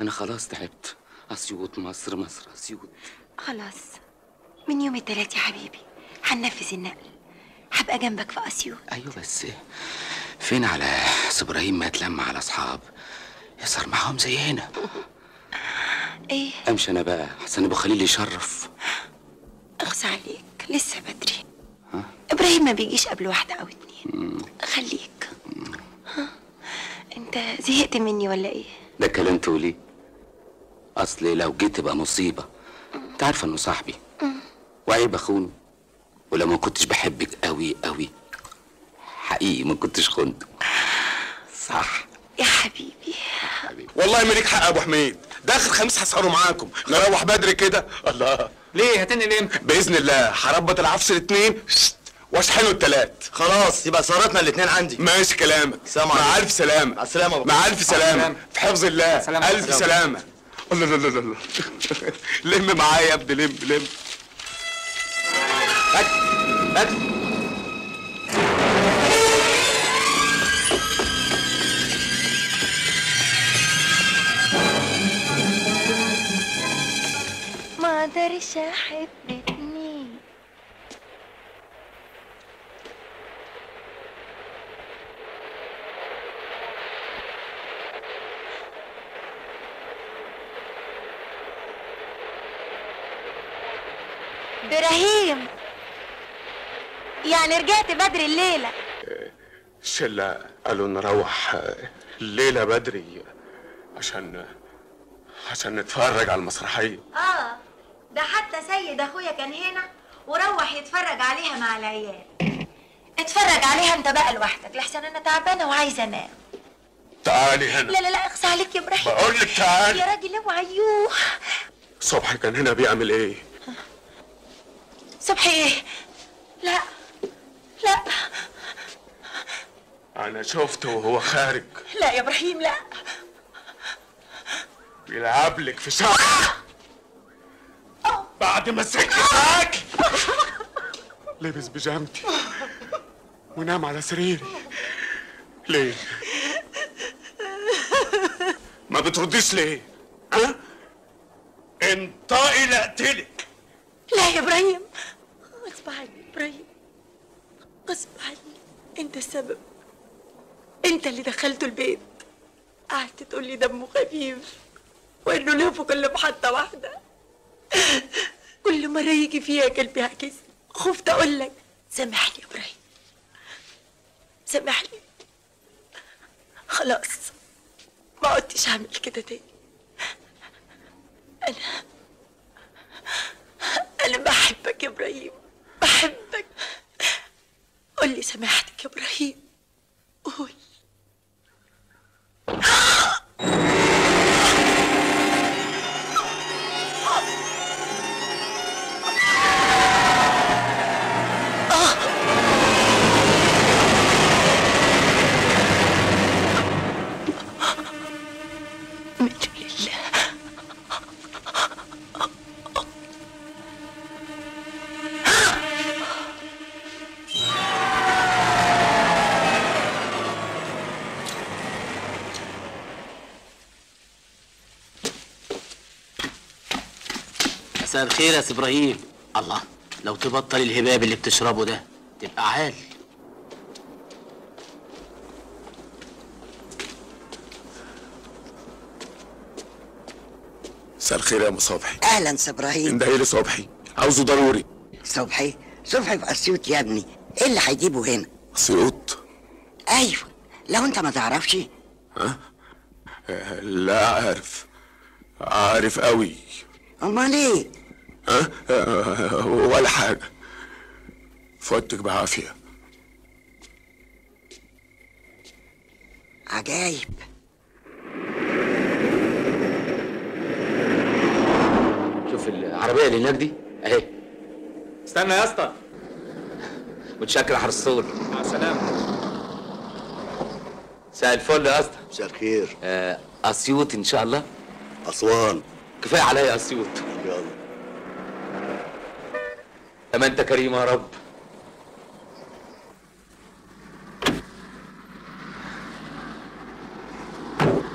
أنا خلاص تعبت. أسيوط مصر مصر أسيوط. خلاص. من يوم التلات يا حبيبي. هننفذ النقل. هبقى جنبك في أسيوط. أيوه بس. فين على إبراهيم ما يتلم على أصحاب؟ يصير معاهم زي هنا. إيه؟ أمشي أنا بقى. حسن أبو خليل يشرف. أغصى عليك. لسه بدري. إبراهيم ما بيجيش قبل واحدة أو اتنين. خليك. ها؟ أنت زهقت مني ولا إيه؟ ده كلام تقولي أصلي لو جيت تبقى مصيبة. أنت عارفه إنه صاحبي. وعيب اخونه ولو ما كنتش بحبك قوي قوي حقيقي ما كنتش خنته صح. يا حبيبي. والله ما ليك حق يا أبو حميد. ده آخر خميس هسهروا معاكم. نروح بدري كده. الله. ليه؟ هتنقل إمتى؟ بإذن الله. هربط العفش الاثنين واشحنه التلات. خلاص يبقى سهرتنا الاثنين عندي. ماشي كلامك. سلام مع عليكم. ألف سلامة. مع السلامة يا مع ألف سلامة. في حفظ الله. سلامة. ألف سلامة. سلامة. لا لا لا لا لم معايا يا ابني لم لم. هات هات. ما أقدرش احب اتنين إبراهيم. يعني رجعت بدري الليلة. الشله قالوا نروح الليلة بدري عشان عشان نتفرج على المسرحية. آه ده حتى سيد أخويا كان هنا وروح يتفرج عليها مع العيال. اتفرج عليها أنت بقى لوحدك لحسن أنا تعبانة وعايزة أنام. تعالي هنا. لا لا لا أقصى عليك يا إبراهيم. بقول لك تعالي. يا راجل أوعى أيوه صبحي كان هنا بيعمل إيه؟ صبحي. إيه لا. لا. أنا شفته وهو خارج. لا يا إبراهيم لا. بيلعب لك في شعر بعد ما سكتك لبس بيجامتي. ونام على سريري. ليه؟ ما بترديش ليه؟ ها؟ انطقي لاقتلك لا يا إبراهيم. انت السبب. انت اللي دخلته البيت. قعدت تقول لي دمه خفيف وانه له في كل محطة واحدة. كل مرة يجي فيها قلبي هكذا خفت أقول لك سامحني يا إبراهيم. سامحني. خلاص ما عدتش هعمل كده تاني. أنا أنا بحبك يا إبراهيم. بحبك. قول لي سامحتك يا إبراهيم. قول. مساء الخير يا سي إبراهيم. الله لو تبطل الهباب اللي بتشربه ده تبقى عال. مساء الخير يا أم صبحي. أهلا سي إبراهيم. اندهي لي صبحي. عاوزه ضروري. صبحي؟ صبحي في أسيوط يا ابني. إيه اللي هيجيبه هنا؟ سيوط أيوه لو أنت ما تعرفش. لا عارف عارف قوي أمال إيه؟ ها أه؟ ولا حاجة. فوتك بعافية. عجايب. شوف العربية اللي هناك دي. أهي. استنى يا اسطى. متشكر يا حرصول مع السلامة. مساء الفل يا اسطى. مساء الخير. آه، أسيوط إن شاء الله. أسوان. كفاية عليا أسيوط. يلا اما انت كريم يا رب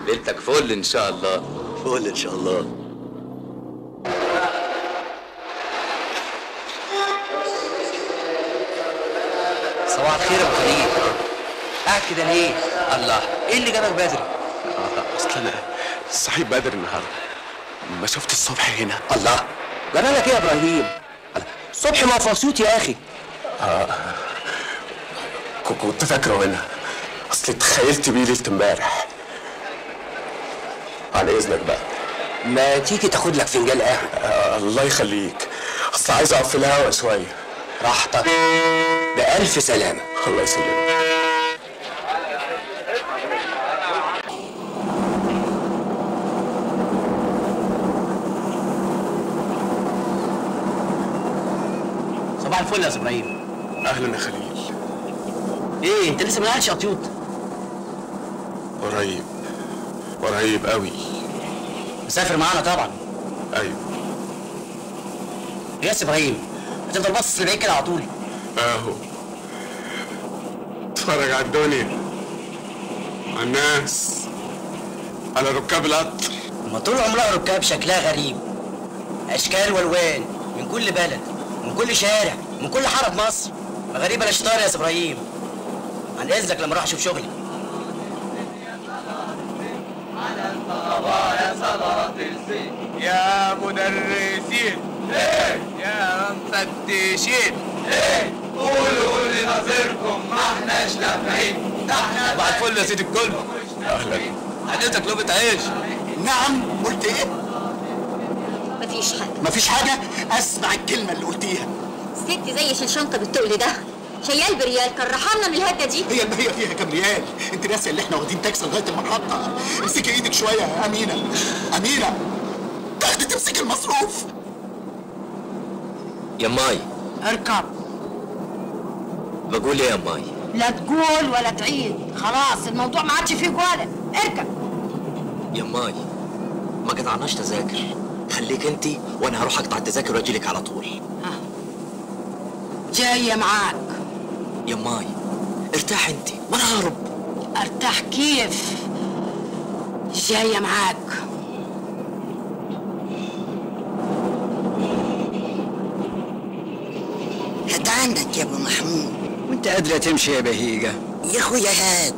ليلتك فل إن شاء الله فول إن شاء الله صباح الخير يا أبو خليل قاعد كده ليه؟ الله إيه اللي جابك بدري؟ أصل أنا صحيت بدري النهارده ما شفت الصبح هنا الله جرى لك إيه يا إبراهيم؟ الصبح ما فصوت يا أخي. ك- كنت فاكره هنا اصل تخيلت بيه ليلة امبارح. على إذنك بقى. ما تيجي تاخد لك فنجان قهوة. آه الله يخليك. أصل عايز اقف في الهوا شوية. راحتك. بألف سلامة. الله يسلمك. الفل يا إبراهيم أهلا يا خليل. إيه أنت لسه ما نقلتش قطيوط قريب. قريب قوي مسافر معانا طبعا. أيوه. يا إبراهيم هتفضل باصص لبعيد كده على طول. أهو. اتفرج على الدنيا. على الناس. على ركاب القطر. ما طول عمرها ركاب شكلها غريب. أشكال وألوان. من كل بلد. من كل شارع. من كل حاره في مصر. غريبة لا شطار يا إبراهيم. عن إذنك لما أروح أشوف شغلي. يا مدرسين. يا مفتشين. قولوا لناظركم ما احناش نافعين صباح الفل يا سيدي الكل. أهلا. حضرتك لقمة عيش نعم قلت إيه؟ مفيش حاجة. مفيش حاجة؟ أسمع الكلمة اللي قلتيها. ست زي شنشنطة بالتقل ده. شيال بريال كان رحمنا من الهدة دي. هي اللي هي فيها كام ريال انت ناسي اللي إحنا واخدين تاكسي لغاية المحطة. امسكي إيدك شوية يا أمينة. أمينة تاخدي تمسكي المصروف. يا ماي. اركب. بقول إيه يا ماي؟ لا تقول ولا تعيد. خلاص الموضوع ما عادش فيه قولة اركب. يا ماي ما قطعناش تذاكر. خليك انت وأنا هروح أقطع التذاكر واجي لك على طول. جاية معاك. يا ماي ارتاح انت وأنا ههرب. أرتاح كيف؟ جاية معاك. هات عندك يا أبو محمود. وأنت قادرة تمشي يا بهيجة. يا أخويا هات.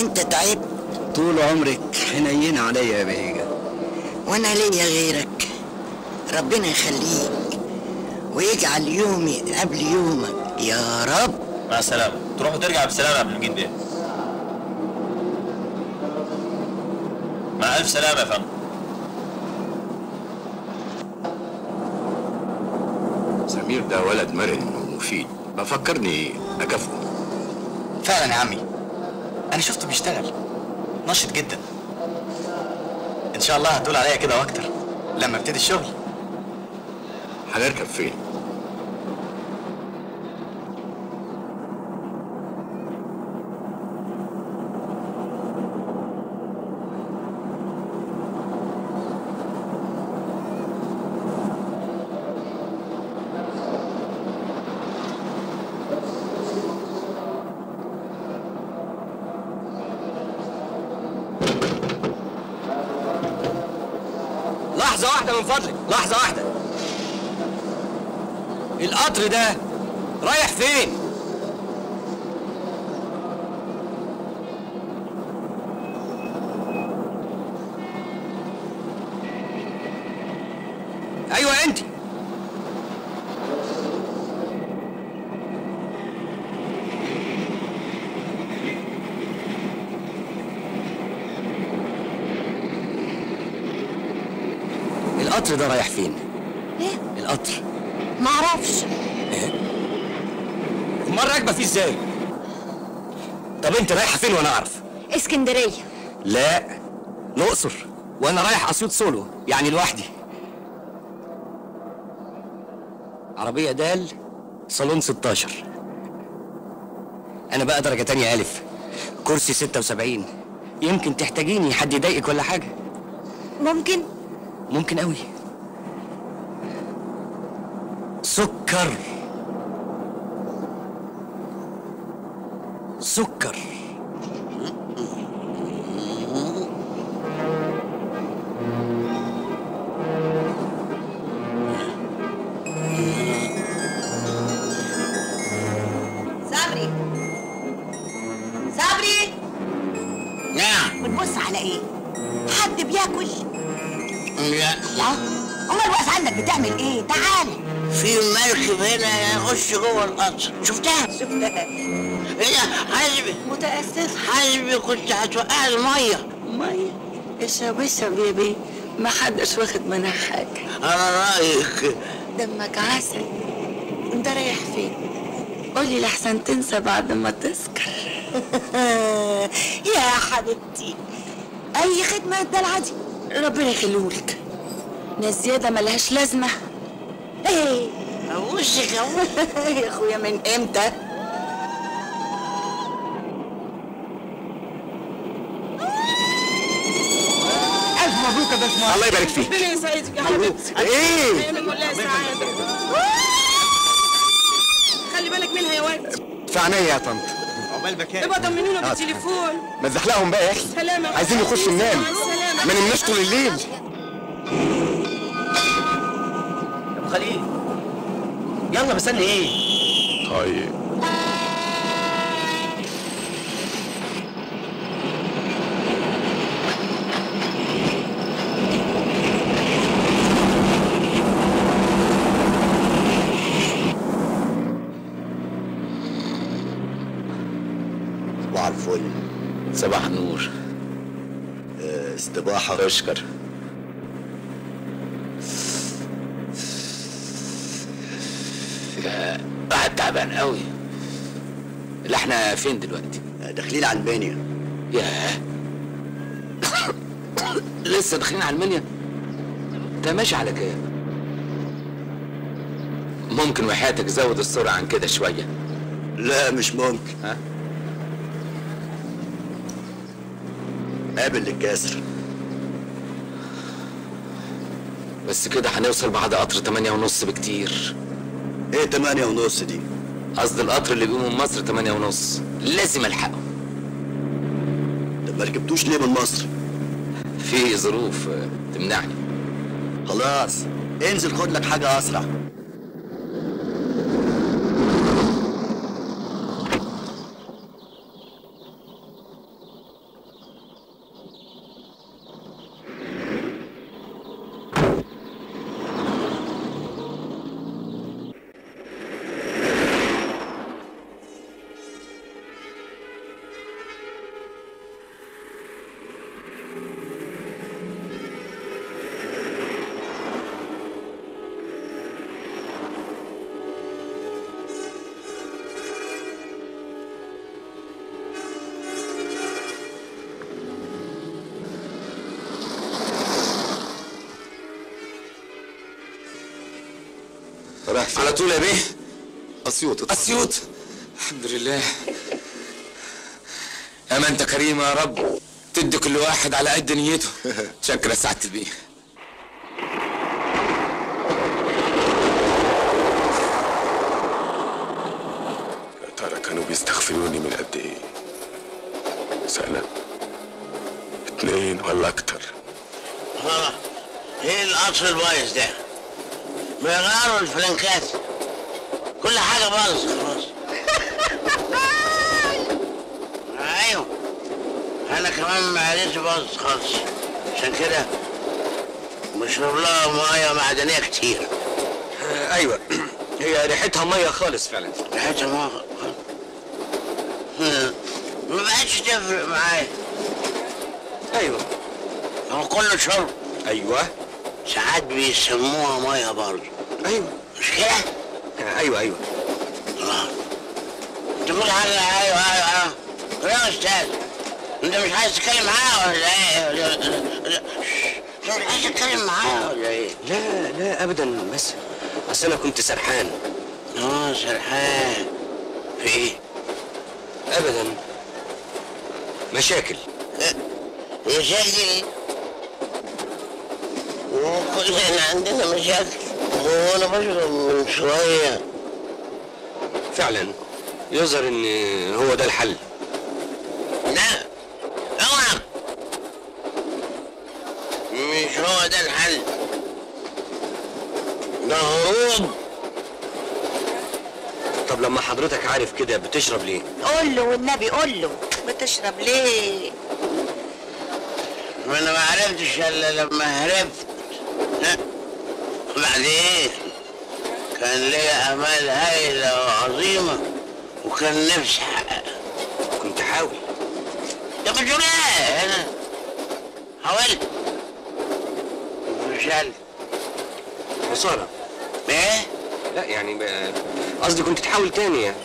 أنت تعبت طول عمرك حنين عليا يا بهيجة. وأنا ليا غيرك. ربنا يخليك. ويجعل يومي قبل يومك. يا رب. مع السلامة. تروح وترجع بالسلامه قبل الجد ده مع ألف سلامة يا فندم. سمير ده ولد مرن ومفيد. بفكرني اكافئه فعلا يا عمي. أنا شفته بيشتغل. نشط جدا. إن شاء الله هتقول عليا كده وأكتر لما أبتدي الشغل. هنركب فين لحظة واحدة من فضلك لحظة واحدة القطر ده رايح فين؟ أيوه أنت القطر ده رايح فين؟ إيه القطر معرفش امال راكبه فيه إزاي؟ طب أنت رايحة فين وأنا أعرف؟ إسكندرية. لا الأقصر وأنا رايح أسيوط سولو يعني لوحدي. عربية دال صالون 16 أنا بقى درجة تانية ألف. كرسي 76 يمكن تحتاجيني حد يضايقك ولا حاجة؟ ممكن؟ ممكن قوي سكر. السكر صبري صبري نعم بتبص على إيه؟ حد بياكل؟ لا لا امال واقف عندك بتعمل إيه؟ تعالى في مركب هنا يخش جوه القصر شفتها؟ شفتها هي حسبي متأسف. حسبي كنت هتوقع الميه مية. اشرب اشرب يا بيه ما حدش واخد منها حاجة على رأيك. دمك عسل. انت رايح فين؟ قولي لحسن تنسى بعد ما تسكر يا حبيبتي. أي خدمة ده العادي ربنا يخليهولك. ناس زيادة ملهاش لازمة. إيه. وشك يا أخويا من إمتى الف مبروك يا باشمهندس الله يبارك فيك. ربنا يسعدك يا حبيبتي إيه كلها سعادة. خلي بالك منها يا واد. في عينيا يا طنط. عقبال مكان ابقى طمنونا بالتليفون. مزحلقهم بقى يا أخي. سلامة. يا عايزين. نخش ننام. ما نمناش طول الليل. أبو خليل. يلا مستني إيه؟ طيب صباح الفل صباح النور آه، استباحة أشكر. يا قاعد تعبان قوي اللي إحنا فين دلوقتي؟ داخلين على ألمانيا. ياه. لسه داخلين على المنيا انت ماشي على كام ممكن وحياتك زود السرعة عن كده شوية. لا مش ممكن. ها؟ قابل الجسر بس كده هنوصل بعد قطر تمانية ونص بكتير. إيه تمانية ونص دي؟ قصدي القطر اللي بيقوم من مصر تمانية ونص. لازم ألحقه. طب ما ركبتوش ليه من مصر؟ في ظروف تمنعني. خلاص انزل خد لك حاجة أسرع. رايح على طول يا بيه. أسيوط. أسيوط. الحمد لله. يا ما أنت كريم يا رب. تدي كل واحد على قد نيته. شكرا يا سعادة البيه. يا ترى كانوا بيستغفروني من قد إيه؟ سنة اتنين ولا أكتر. ها إيه القصر البايظ ده؟ بيغيروا الفلنكات. كل حاجة باظت خلاص أيوه. أنا كمان معدتي باظت خالص. عشان كده بشرب لها مية معدنية كتير. أيوه. هي ريحتها مية خالص فعلا. ريحتها مية خالص. ما بقتش تفرق معايا. أيوه. هو كله شرب. أيوه. ساعات بيسموها مية برضه. أيوه. مش كده؟ أيوه أيوه. الله. حاجة أيوه أيوه أيوه. يا أستاذ أنت مش عايز تتكلم معايا ولا إيه؟ مش عايز تتكلم معايا ولا إيه؟ لا لا ابدا بس اصل أنا كنت سرحان. آه سرحان. في إيه؟ ابدا. مشاكل. مشاكل؟ وكلنا عندنا مشاكل. وأنا بشرب من شوية. فعلا. يظهر إن هو ده الحل. لا أوعى. مش هو ده الحل. ده هروب. طب لما حضرتك عارف كده بتشرب ليه؟ قول له والنبي قول له. بتشرب ليه؟ ما أنا ما عرفتش إلا لما هربت؟ وبعدين كان ليا امال هايلة وعظيمة وكان نفسي أحققها. كنت حاول يا إيه أنا حاولت. وفشلت. خسارة. إيه؟ لا يعني قصدي كنت تحاول تاني يعني.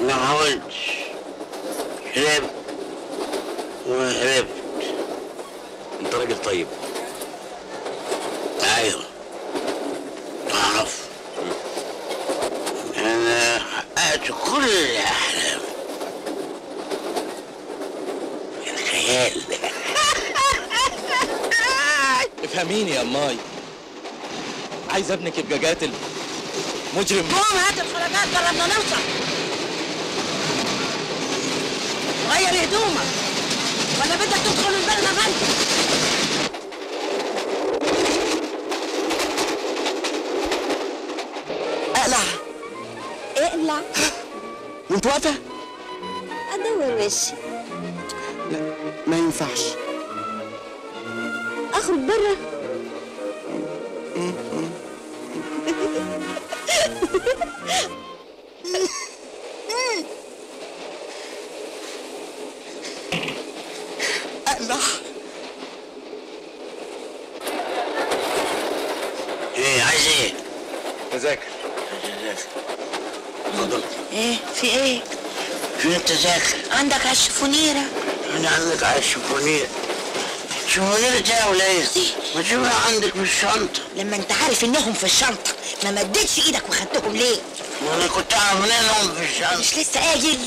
ما حاولتش. هربت. وهربت أنت راجل طيب أيوه تعرف أنا حققت كل احلامي الخيال. افهميني يا اماي عايز ابنك يبقى قاتل. مجرم. قوم هات الخرجات قربنا نوصل. غير هدومك. ولا بدك تدخل البلد فندم أقلع. اقلع. وانت واقفة؟ ادور وشي لا ما ينفعش. أخرج بره عندك عالشفونيرة أنا عندك على الشوفونير شوفونير ده ولا إيه؟ ما تشوفها عندك في الشنطة. لما انت عارف إنهم في الشنطة ما مدتش إيدك وخدتهم ليه؟ وأنا كنت أعرف منين إنهم في الشنطة. مش لسه قايل.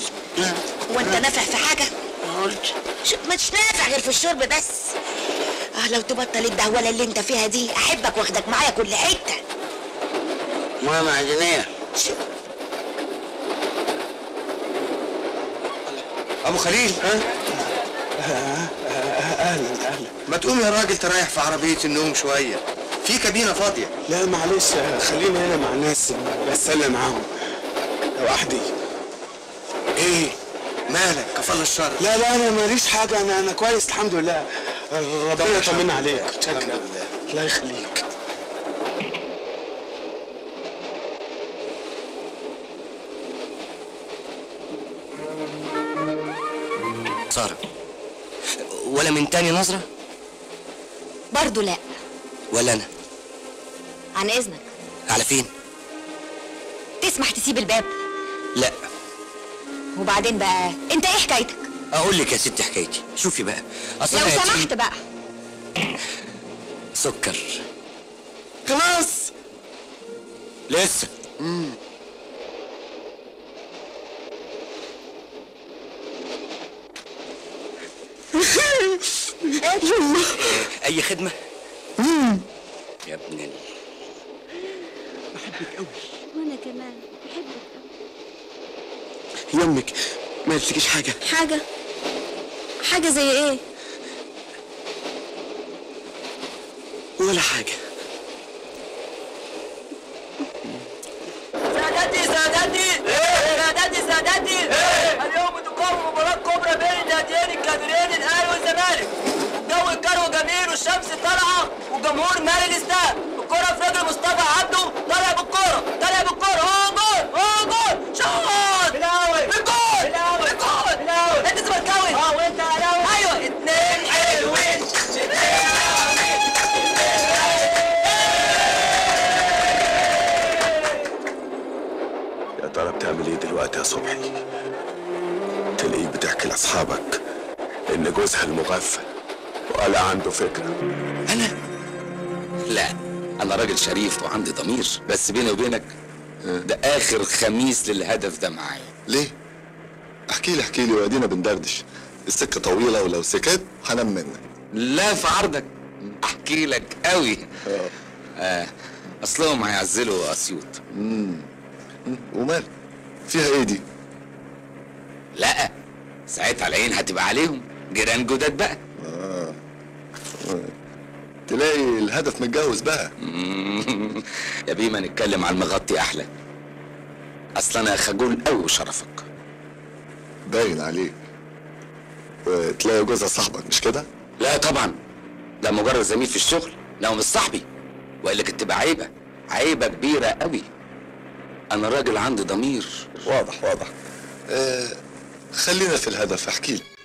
هو أنت نافع في حاجة؟ قلت. مش نافع غير في الشرب بس. آه لو تبطل الدهولة اللي انت فيها دي أحبك واخدك معايا كل حتة. ميه معدنيه أبو خليل أهلا أهلا. ما تقوم يا راجل تريح في عربية النوم شوية. في كابينة فاضية. لا معلش خليني هنا مع الناس بسلم معاهم. لوحدي إيه؟ مالك؟ كفل الشر. لا لا أنا ماليش حاجة. أنا أنا كويس الحمد لله. ربنا يطمنا عليك. شكرا. الله يخليك. سارة ولا من تاني نظرة؟ برضو لا. ولا أنا. عن إذنك. على فين؟ تسمح تسيب الباب؟ لا. وبعدين بقى انت إيه حكايتك؟ أقول لك يا ستي حكايتي. شوفي بقى. أصل لو سمحت بقى. سكر. خلاص. لسه. أي خدمة؟ يا ابن ال... وأنا كمان بحبك. يمك ما يفتكيش حاجة. حاجة؟ حاجة زي إيه؟ ولا حاجة. طالعة وجمهور مالي الإستاد. الكرة في رجل مصطفى عبده. طالع بالكرة. طالع بالكرة. هو جول. هو جول. شوط بلاوي بالجول. بلاوي انت زملكاوي آه وانت اهلاوي أيوه. اتنين. حلوين يا ترى بتعمل إيه دلوقتي يا صبحي؟ تلاقيك بتحكي لأصحابك إن جوزها المغفل ولا عنده فكرة. لا أنا راجل شريف وعندي ضمير بس بيني وبينك ده آخر خميس للهدف ده معايا. ليه؟ احكي لي احكي لي وادينا بندردش. السكة طويلة ولو سكت هنام منك. لا في عرضك احكي لك قوي. آه. اصلهم هيعزلوا اسيوط. ومال؟ فيها إيه دي؟ لا ساعتها العين هتبقى عليهم. جيران جداد بقى. آه. تلاقي الهدف متجوز بقى. يا بيما نتكلم على المغطي أحلى. أصل أنا خجول قوي بشرفك باين عليك. وتلاقي جوزها صاحبك مش كده؟ لا طبعا. ده مجرد زميل في الشغل. لا هو مش صاحبي. والا كانت تبقى عيبة. عيبة كبيرة قوي أنا راجل عندي ضمير. واضح واضح. آه خلينا في الهدف. احكي لي.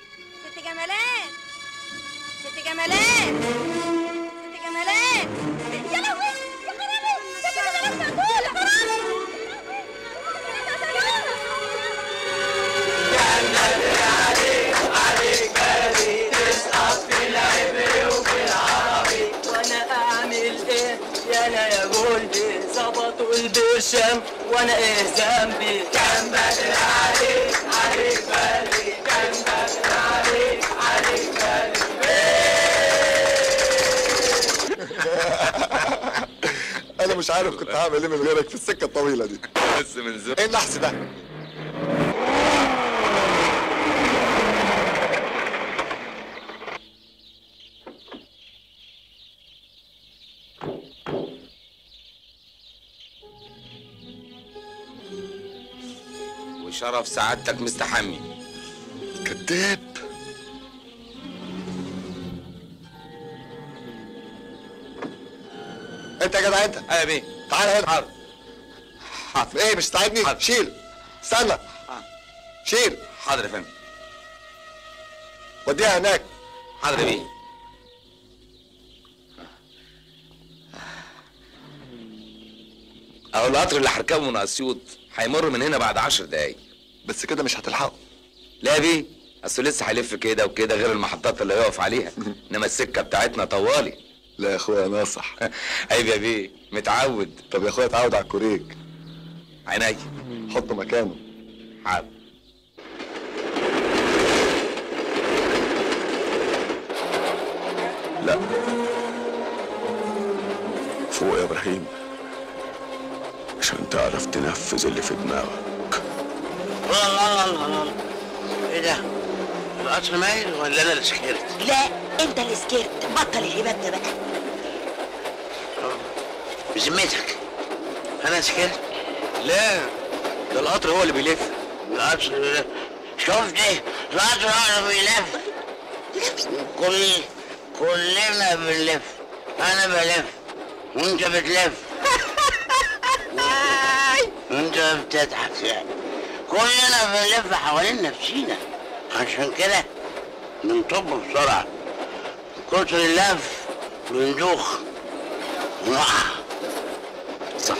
البرشام وأنا إيه ذنبي؟ كان بدري عليك عليك بالي كان بدري عليك عليك بالي أنا مش عارف كنت هعمل إيه من غيرك في السكة الطويلة دي. بس من زمان. إيه النحس ده؟ وشرف سعادتك مستحمي كذاب. انت يا جدع انت. إيه بيه تعال هنا. حاضر. حاضر. إيه مش تساعدني شيل. استنى. شيل. حاضر يا فندم. وديها هناك. حاضر يا بيه اهو القطر اللي هركبه من اسيوط هيمر من هنا بعد عشر دقايق. بس كده مش هتلحقه. لا يا بيه أصل لسه هيلف كده وكده غير المحطات اللي هيقف عليها. إنما السكة بتاعتنا طوالي. لا يا أخويا ناصح عيب يا بيه متعود. طب يا أخويا اتعود على الكوريك. عيني. حطه مكانه. حاضر. لا. فوق يا إبراهيم عشان تعرف تنفذ اللي في دماغك. الله الله الله الله إيه ده؟ القطر مايل ولا أنا اللي سكرت؟ لا أنت اللي سكرت بطل الهباب ده بقى بذمتك أنا سكرت؟ لا ده القطر هو اللي بيلف القطر. شفت إيه؟ القطر هو اللي بيلف كل كلنا بنلف أنا بلف وأنت بتلف وأنت بتضحك يعني كلنا بنلف حوالين نفسينا. عشان كده بنطب بسرعة. كتر اللف بندوخ ونقع صح.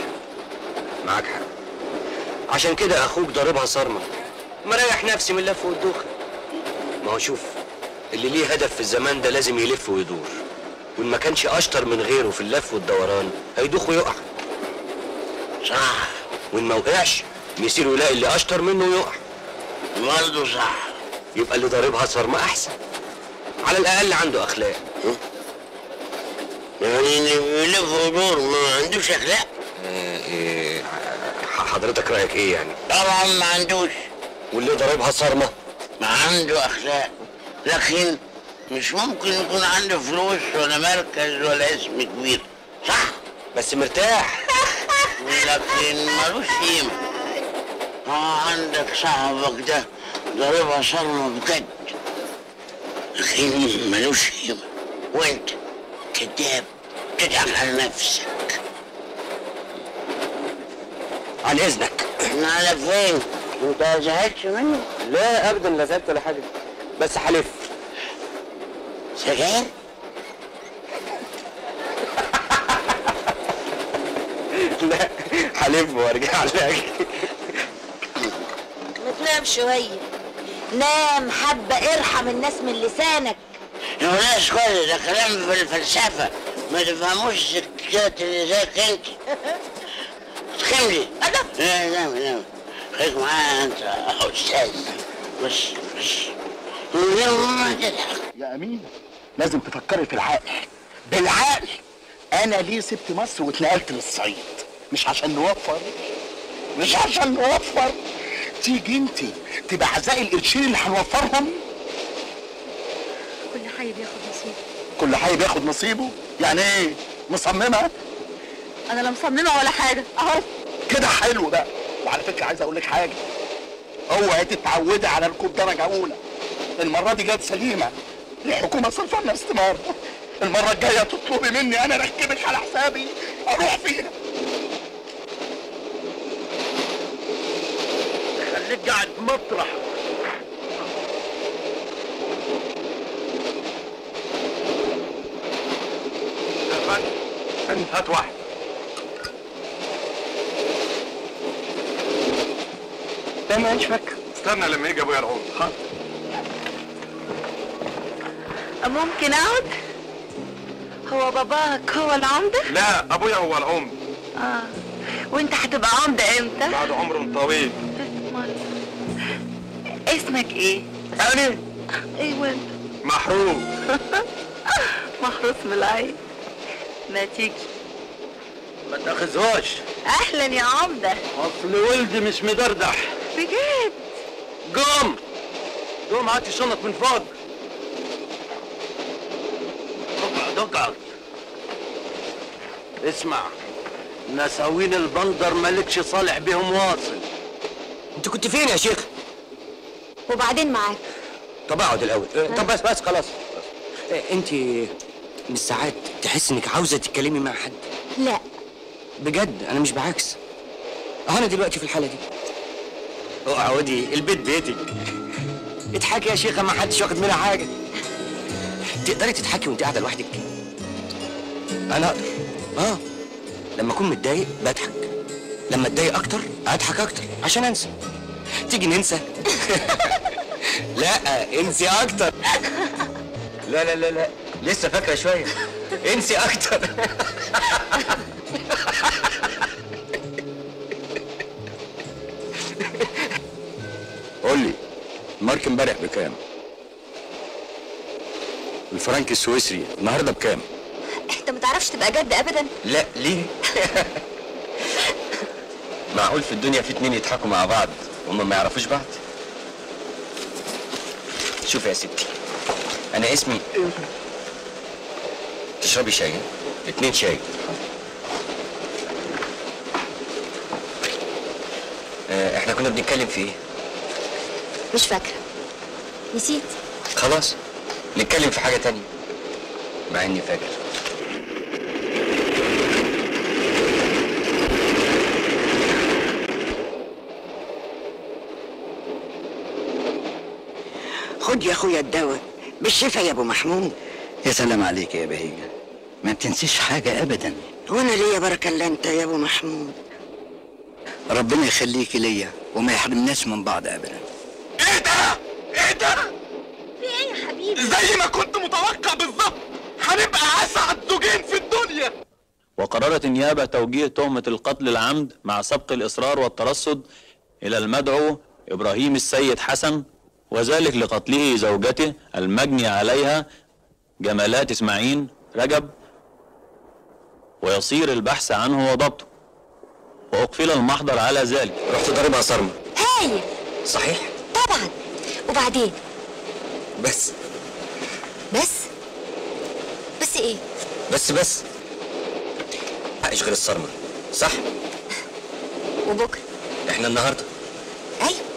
معاك حق. عشان كده أخوك ضاربها صارمه مريح نفسي من اللف والدوخة. ما هو شوف اللي ليه هدف في الزمان ده لازم يلف ويدور. وإن ما كانش أشطر من غيره في اللف والدوران هيدوخ ويقع. صح. وإن ما وقعش يصير يلاقي اللي أشطر منه يقع. برضه صح يبقى اللي ضاربها صارمه أحسن. على الأقل عنده أخلاق. يعني اللي بيلف ويدور ما عندوش أخلاق؟ إيه حضرتك رأيك إيه يعني؟ طبعا ما عندوش. واللي ضاربها صارمه ما عنده أخلاق. لكن مش ممكن يكون عنده فلوس ولا مركز ولا اسم كبير. صح؟ بس مرتاح. لكن ملوش قيمة. آه عندك صاحبك ده ضاربها صرمة بجد لكن ملوش قيمة وانت كذاب تضحك على نفسك. عن إذنك. على فين؟ انت ما زهقتش منه؟ لا ابدا لا زعلت ولا حاجة. بس حلف. سجاير؟ لا حلف وأرجع لك. ما تنام شوية. نام حبة ارحم الناس من لسانك. يا ناس كل ده كلام في الفلسفة ما تفهموش الستات اللي زيك انت تخملي. لا لا لا. خليك معايا أنت يا أستاذ. بس بس. يا أمين لازم تفكري في العقل. بالعقل. أنا ليه سبت مصر واتنقلت للصعيد؟ مش عشان نوفر. مش عشان نوفر. تيجي انت تبقى عزاء القرشين اللي هنوفرهم؟ كل حي بياخد نصيبه. كل حي بياخد نصيبه؟ يعني إيه؟ مصممة؟ أنا لا مصممة ولا حاجة. أهو. كده حلو بقى. وعلى فكرة عايز أقول لك حاجة. اوعي تتعودي على ركوب درجة أولى. المرة دي جت سليمة. الحكومة صرفه لنا استمارة. المرة الجاية تطلبي مني أنا أركبك على حسابي. أروح فيها خليك قاعد مطرح. أنت هات واحد. ده مش فاكر استنى لما يجي أبويا العمر حاضر ممكن أقعد؟ هو باباك هو العمدة؟ لا أبويا هو العمر آه. وأنت هتبقى عمدة إمتى؟ بعد عمر طويل. اسمك إيه؟ أنا وانت محروم. محروس من العين. ما تيجي. ما تاخذهاش. أهلا يا عمدة. أصل ولدي مش مدردح. بجد؟ قوم قوم هات الشنط من فوق. اقعد اقعد. اسمع نساوين البندر مالكش صالح بهم واصل. انت كنت فين يا شيخ؟ وبعدين معاك. طب اقعد الأول. أه، طب بس بس خلاص. أه، انت من ساعات تحس انك عاوزة تتكلمي مع حد؟ لا. بجد؟ أنا مش بعكس. اهو أنا دلوقتي في الحالة دي. أقعدي البيت بيتك. اضحكي يا شيخة ما حدش واخد منها حاجة. تقدري تضحكي وانت قاعدة لوحدك؟ أنا أقدر آه. لما أكون متضايق بضحك. لما أتضايق أكتر أضحك أكتر عشان أنسى. تيجي ننسى. لا انسي أكتر. لا لا لا لا. لسه فاكرة شوية. انسي أكتر. قول لي المارك امبارح بكام؟ الفرنك السويسري النهارده بكام؟ انت ما تعرفش تبقى جد ابدا؟ لا ليه؟ معقول في الدنيا في اتنين يضحكوا مع بعض؟ وهم ما يعرفوش بعض. شوف يا ستي أنا اسمي تشربي شاي؟ اتنين شاي. آه، إحنا كنا بنتكلم في إيه؟ مش فاكرة. نسيت. خلاص نتكلم في حاجة تانية. مع إني فاكر. خد يا أخويا الدواء. بالشفا يا أبو محمود. يا سلام عليك يا بهيجة ما بتنسيش حاجة أبدا. وأنا ليا بركة إلا أنت يا أبو محمود. ربنا يخليكي ليا وما يحرمناش من بعض أبدا. إيه ده؟ في إيه يا حبيبي؟ زي ما كنت متوقع بالظبط. هنبقى اسعد زوجين في الدنيا. وقررت النيابة توجيه تهمة القتل العمد مع سبق الإصرار والترصد إلى المدعو إبراهيم السيد حسن وذلك لقتله زوجته المجني عليها جمالات إسماعيل رجب ويصير البحث عنه وضبطه. وأقفل المحضر على ذلك. رحت ضاربها صرمة هايل صحيح. طبعا. وبعدين؟ بس. بس؟ بس إيه؟ بس بس. حقش غير الصرمة صح؟ وبكرة؟ إحنا النهاردة. أيوه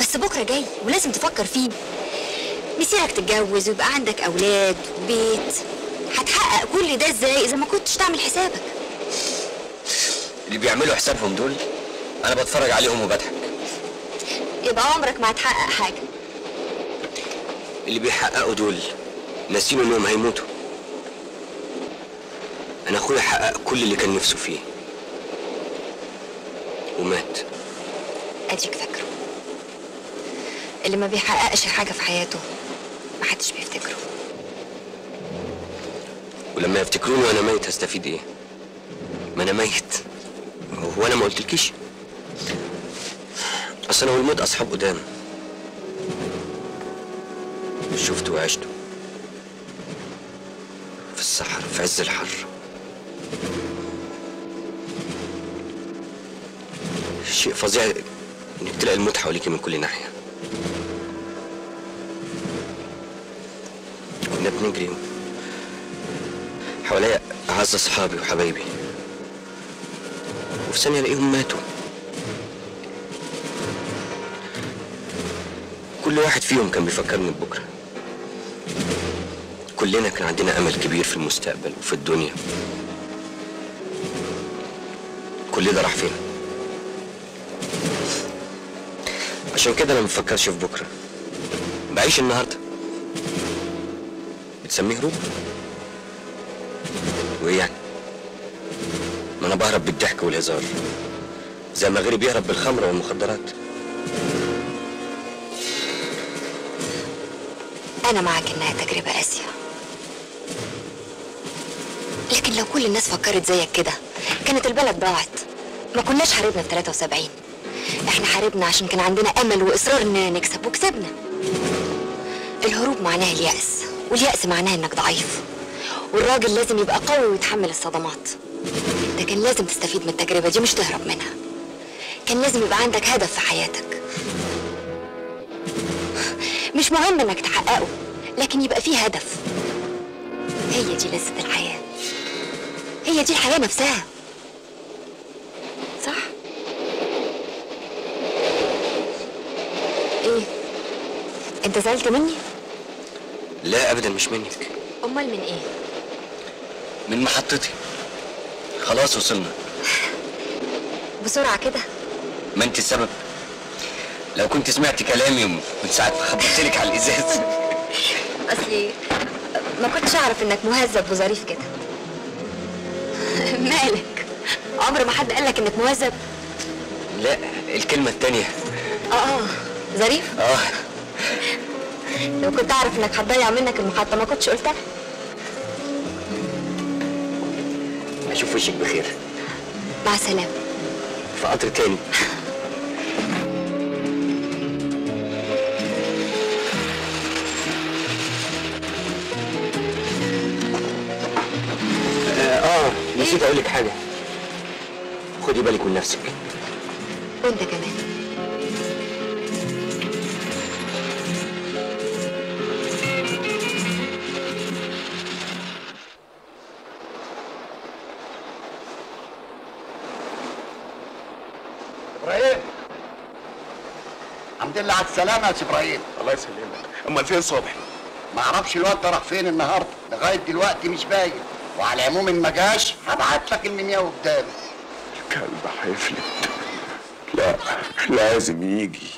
بس بكرة جاي ولازم تفكر فيه. مسيرك تتجوز ويبقى عندك أولاد وبيت. هتحقق كل ده إزاي إذا ما كنتش تعمل حسابك؟ اللي بيعملوا حسابهم دول أنا بتفرج عليهم وبضحك. يبقى عمرك ما هتحقق حاجة. اللي بيحققوا دول ناسين إنهم هيموتوا. أنا أخويا حقق كل اللي كان نفسه فيه. ومات. اديك فاكره. اللي ما بيحققش حاجة في حياته ما حدش بيفتكره. ولما يفتكروني وأنا ميت هستفيد إيه؟ ما أنا ميت. هو أنا ما قلتلكيش؟ أصل أنا والموت أصحاب قدام. شفت وعشت في الصحراء في عز الحر. شيء فظيع إنك تلاقي الموت حواليك من كل ناحية. كنا بنجري حواليا أعز أصحابي وحبايبي. وفي ثانية ألاقيهم ماتوا. كل واحد فيهم كان بيفكرني ببكرة. كلنا كان عندنا أمل كبير في المستقبل وفي الدنيا. كل ده راح فين؟ عشان كده أنا مفكرش في بكرة. بعيش النهاردة. بتسميه هروب؟ وإيه يعني ما أنا بهرب بالضحك والهزار. زي ما غيري بيهرب بالخمر والمخدرات. أنا معاك إنها تجربة قاسية. لكن لو كل الناس فكرت زيك كده كانت البلد ضاعت. ما كناش حاربنا في 73 إحنا حاربنا عشان كان عندنا أمل وإصرار إننا نكسب وكسبنا. الهروب معناه اليأس واليأس معناه إنك ضعيف. والراجل لازم يبقى قوي ويتحمل الصدمات. ده كان لازم تستفيد من التجربة دي مش تهرب منها. كان لازم يبقى عندك هدف في حياتك. مش مهم إنك تحققه لكن يبقى فيه هدف. هي دي لذة الحياة. هي دي الحياة نفسها صح؟ إيه؟ انت زعلت مني؟ لا أبدا مش منك. أمال من إيه؟ من محطتي. خلاص وصلنا. بسرعة كده. ما انت السبب. لو كنت سمعت كلامي من ساعة ما خبطت لك على الإزاز. أصلي ما كنتش أعرف إنك مهذب وظريف كده. مالك؟ عمر ما حد قالك إنك مهذب؟ لا الكلمة التانية. آه آه. ظريف؟ آه. لو كنت أعرف إنك هتضيع منك المحطة ما كنتش قلتها؟ أشوف وشك بخير. مع السلامة. في قطر تاني. آه, آه نسيت أقول لك حاجة. خدي بالك من نفسك. وأنت كمان. على السلامة يا سي إبراهيم الله يسلمك. أمال فين صبحي؟ ما الواد ده راح فين النهارده. لغاية دلوقتي مش باين. وعلى العموم إن ما جاش هبعت لك المنياوي قدامي. الكلب هيفلت لا لازم يجي.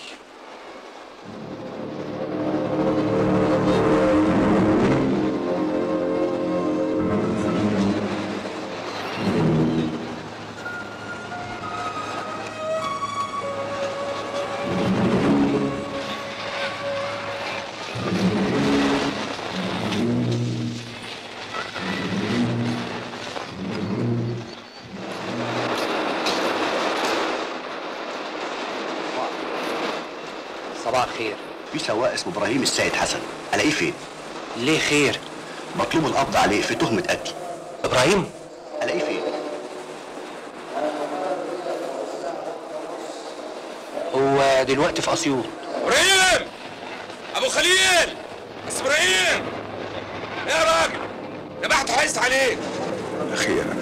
في سواق اسمه إبراهيم السيد حسن. ألاقيه فين؟ ليه خير؟ مطلوب القبض عليه في تهمة قتل إبراهيم؟ ألاقيه فين؟ هو دلوقتي في أسيوط. إبراهيم! أبو خليل! بس إبراهيم! إيه يا راجل! ذبحت حيست عليك! أخيرا.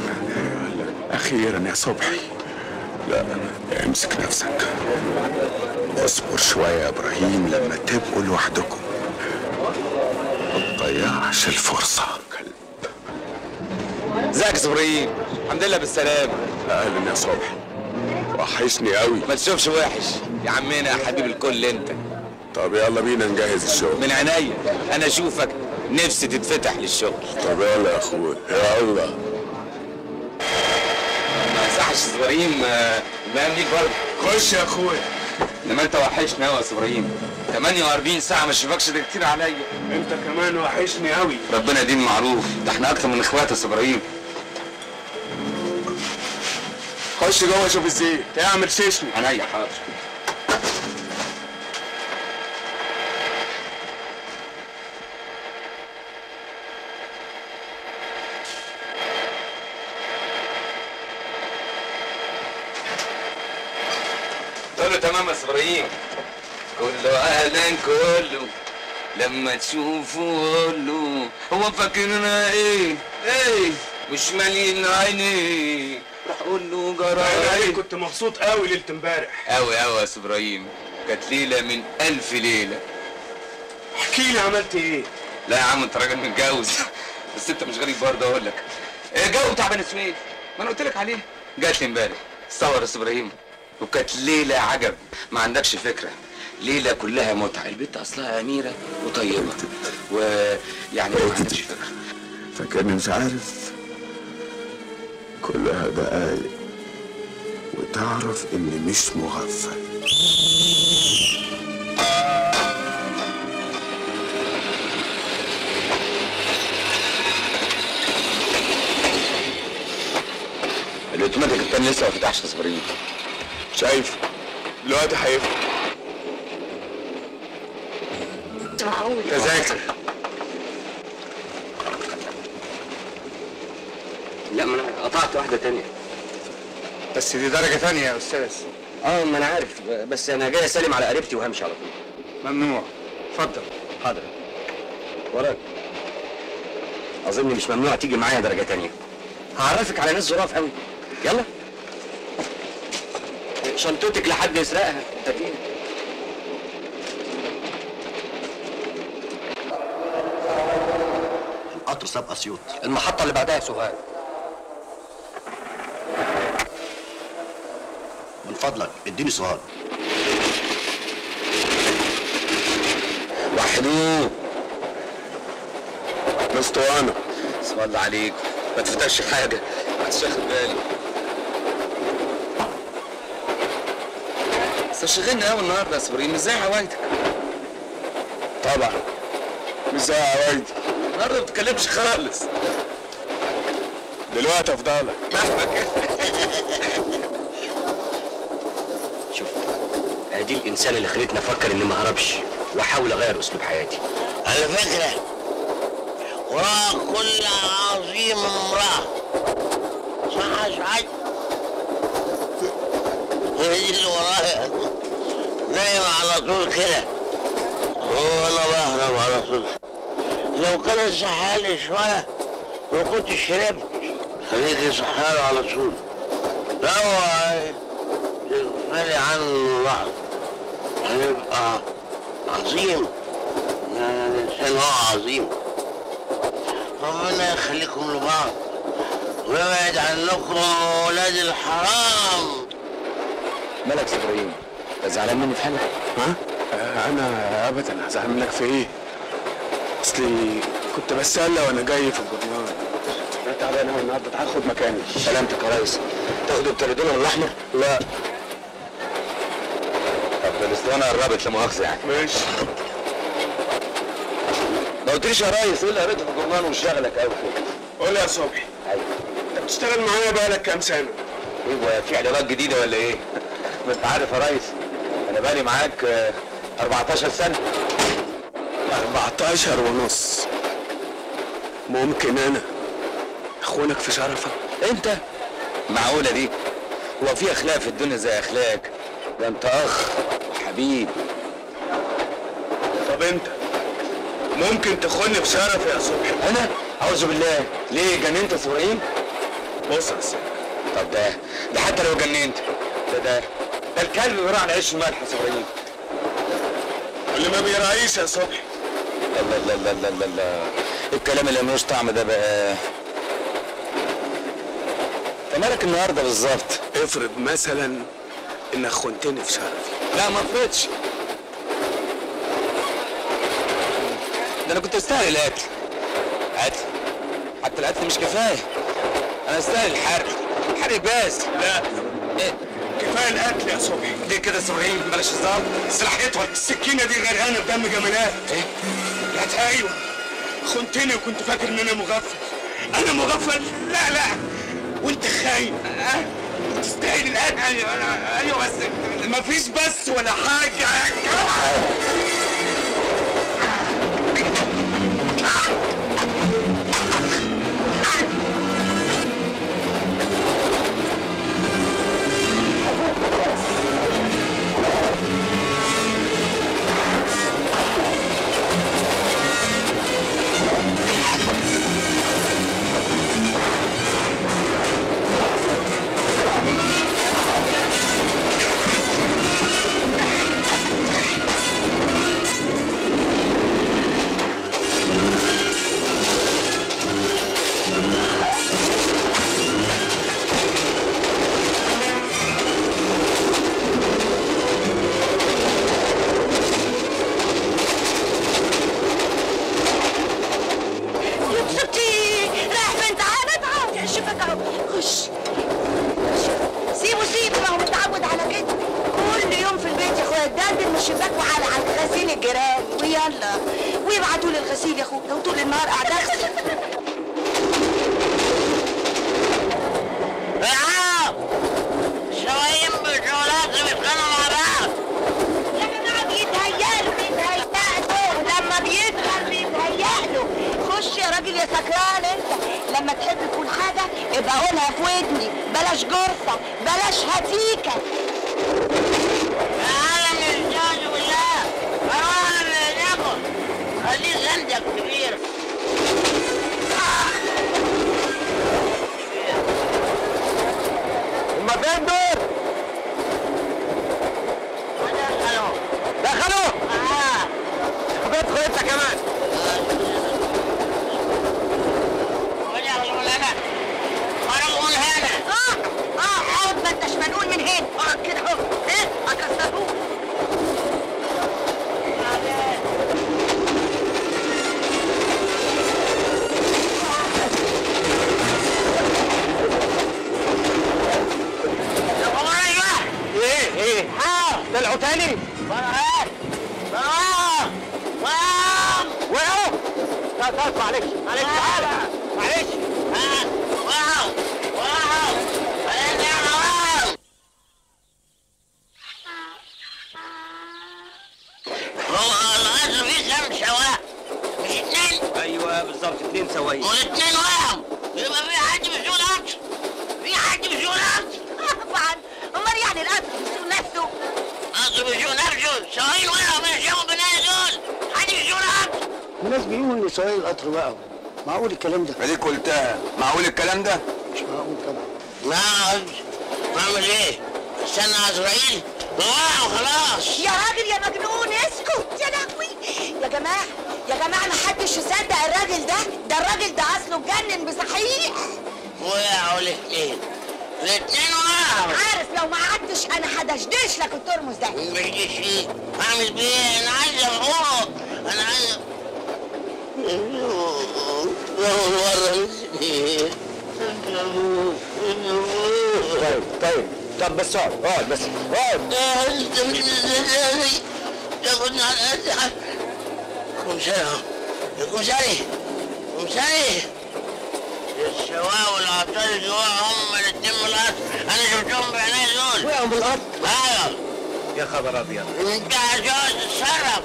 أخيرا يا صبحي لا امسك نفسك. اصبر شوية يا إبراهيم لما تبقوا لوحدكم. ما تضيعش الفرصة. ازيك يا إبراهيم؟ الحمد لله بالسلامة. أهلا يا صبحي. وحشني قوي ما تشوفش وحش؟ يا عمنا يا حبيب الكل أنت. طب يلا بينا نجهز الشغل. من عينيا. أنا أشوفك نفسي تتفتح للشغل. طب يلا يا اخويا يلا. ما يصحش يا إبراهيم آه، المقام ليك برضه. خش يا اخويا انما انت وحشني قوي يا إبراهيم. 48 ساعة ما اشوفكش ده كتير عليا. انت كمان وحشني قوي ربنا دين معروف. ده إحنا أكتر من إخوات يا إبراهيم. خش جوه شوف الزيت. اعمل شيشني. عينيا حاضر كله تمام يا إبراهيم كله أهلا كله لما تشوفه قوله هو فاكرنا إيه؟ إيه؟ مش مالين عينيه راح أقول له جرى إيه كنت مبسوط قوي ليلة امبارح. قوي قوي يا أستاذ إبراهيم. كانت ليلة من ألف ليلة. احكي لي عملت إيه؟ لا يا عم أنت راجل متجوز. بس أنت مش غريب برضه أقول لك. إيه جو بتاع بني سويف ما أنا قلت لك عليه. جات لي امبارح. صور يا إبراهيم. وكانت ليلة عجب. ما عندكش فكرة. ليلة كلها متعة. البنت أصلها أميرة وطيبة. ويعني ما عندكش فكره فاكرني مش عارف كلها دقايق. وتعرف اني مش مغفل. الاوتوماتيك التاني لسه ما فتحش يا إبراهيم شايف؟ دلوقتي هيفتح معقول تذاكر. لا ما أنا قطعت واحدة تانية. بس دي درجة ثانية يا أستاذ. آه ما أنا عارف. بس أنا جاي أسلم على قريبتي وهمشي على طول. ممنوع. اتفضل. حاضر. وراك. أظن مش ممنوع تيجي معايا درجة تانية. هعرفك على ناس ظراف قوي يلا. شنطتك لحد يسرقها. هاتيها ساب أسيوط. المحطة اللي بعدها سوهاج من فضلك اديني سؤال. وحدوه مستوانا اسم الله عليك. ما تفتحش حاجة. ما واخد بالي بس شغلنا قوي النهارده يا صبرين مش زي عوايدك. طبعا. مش زي عوايدي. النهارده ما بتتكلمش خالص. دلوقتي افضلك شوف ادي الإنسان اللي خلتني أفكر إني ما اهربش وأحاول أغير أسلوب حياتي. على فكرة وراء كل عظيم امرأة صح يا سعاد؟ هي دي اللي ورايا نايم على طول كده. وأنا بهرب على طول. لو كان صحالي شوية ما كنتش شربت. خليك صحالي على طول. لو تغفلي عنه بعض هيبقى عظيم. يعني الإنسان هو عظيم. ربنا يخليكم لبعض. ويبعد عنكم ولاد الحرام. مالك يا إبراهيم انت زعلان مني في حاجة؟ ها؟ آه، أنا ابدا هزعل منك في إيه؟ أصلي كنت بسأل وأنا جاي في الجرنان أنا تعبان قوي النهارده تعال خد مكاني. سلامتك يا ريس. تاخدوا التليدون الأحمر؟ لا. طب الاسطوانه قربت لا مؤاخذه يعني. ماشي. ما قلتليش يا ريس إيه اللي قريته في الجورنال وشغلك قوي كده؟ قول يا صبحي. أيوه. أنت بتشتغل معايا بقالك كام سنة؟ إيه في علاقات جديدة ولا إيه؟ ما أنت عارف يا ريس أنا بقالي معاك آه، 14 سنة. 14 ونص. ممكن أنا. أخونك في شرفك أنت؟ معقولة دي؟ هو في أخلاق في الدنيا زي اخلاقك ده أنت أخ وحبيب طب أنت؟ ممكن تخوني بشرف يا صبحي أنا؟ أعوذ بالله. ليه؟ جننت يا إبراهيم بص يا طب ده ده حتى لو جننت. ده ده ده الكلب بيراعي على عيش الملح يا إبراهيم اللي ما بيراعيش يا صبحي. لا لا لا لا لا لا الكلام اللي ملوش طعم ده بقى. انت مالك النهارده بالظبط؟ افرض مثلا إنك خنتني في شرفي. لا ما فرضش ده أنا كنت أستاهل القتل قتل حتى القتل مش كفاية. أنا أستاهل الحرق. حرق بس. لا. إيه؟ كفاية القتل يا صبحي ليه كده يا اسماعيل بلاش هزار السلاح يطول السكينة دي غرقانة بدم جمالات. إيه؟ لا أيوه. خنتني وكنت فاكر إن أنا مغفل. أنا مغفل؟ لا لا. وأنت خاين. أه؟ تستاهل القتل. أيوه أيوه بس مفيش بس ولا حاجة. بعيني دول وقعوا بالقطر أيوه يا خبر أبيض. انت عايز تتصرف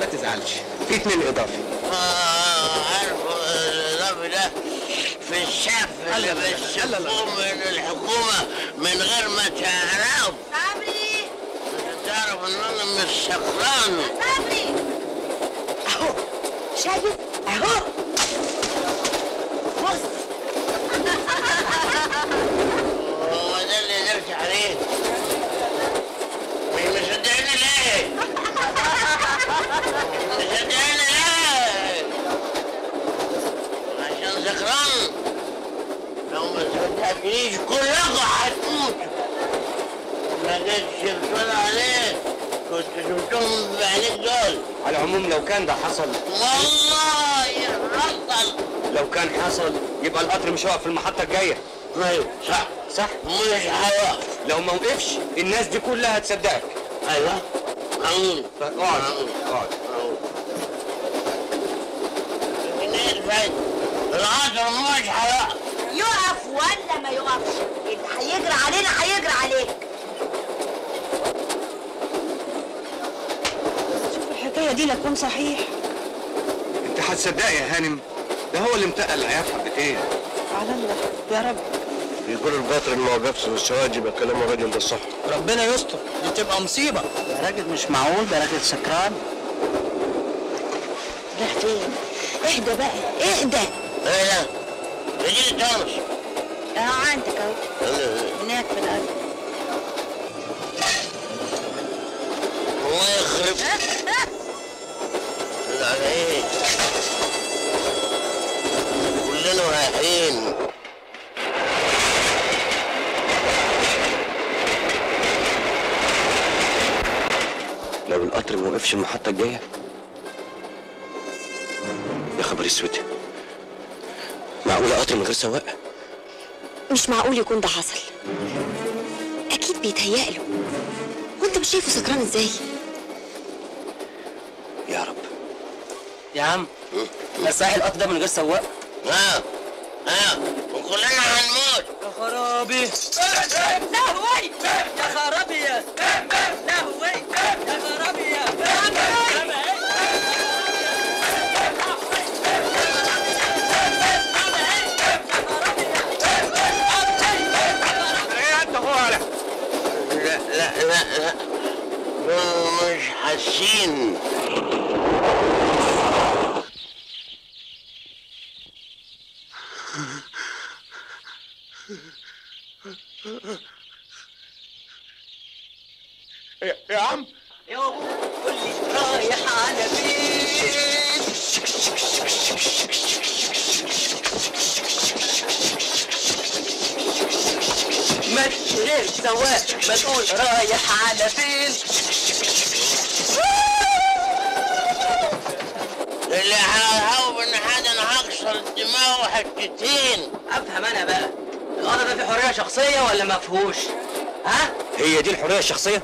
ما تزعلش في اتنين إضافي. آه عارف الرب ده في الشف اللي بيشفوه من الحكومة من غير ما تعرف صبري تعرف إن أنا مش سكران صبري أهو. شايف؟ أهو بص هو ده اللي قدرت عليه مش مصدقني ليه؟ مش مصدقني ليه؟ عشان سكران لو ما صدقتنيش كلكم هتموتوا ما جيتش بتقول عليه كنت شفتهم بعينيك دول على العموم لو كان ده حصل. والله حصل لو كان حصل يبقى القطر مش هيقف في المحطة الجاية. أيوه صح؟ صح. مش هيقف. لو ما وقفش الناس دي كلها هتصدقك. أيوه. معقول. اقعد اقعد؟ القطر مش هيقف يقف ولا ما يقفش؟ اللي هيجري علينا هيجري عليك. شوف الحكاية دي لا تكون صحيح. أنت هتصدقي يا هانم؟ ده هو اللي متقل العيال حبتين على الله يا رب. يقولوا القطر اللي ما وقفش والسواق يبقى كلام الراجل ده صح ربنا يستر. دي تبقى مصيبة. ده راجل مش معقول ده راجل سكران. راح فين؟ اهدى بقى اهدى. إيه ده؟ يجي توماس اهو عندك اهو. هناك في الأرض. الله يخرب. على إيه؟ كلنا رايحين. لو القطر ما وقفش المحطة الجاية يا خبر اسود معقولة قطر من غير سواق؟ مش معقول يكون ده حصل أكيد بيتهيأله وانت مش شايفه سكران إزاي يا يا عم صحيح القطر ده من غير سواق آه آه وكلنا هنموت يا خرابي لهوي يا خرابي يا لهوي يا خرابي يا إيه انت فوق لا لا لا لا مش حاسين يا يا عم قول لي رايح على فين ما تشيل سواق ما تقول رايح على فين اللي هو من حد أنا هكسر دماغه حتتين افهم أنا بقى القطر ده فيه حريه شخصيه ولا ما فيهوش ها هي دي الحريه الشخصية؟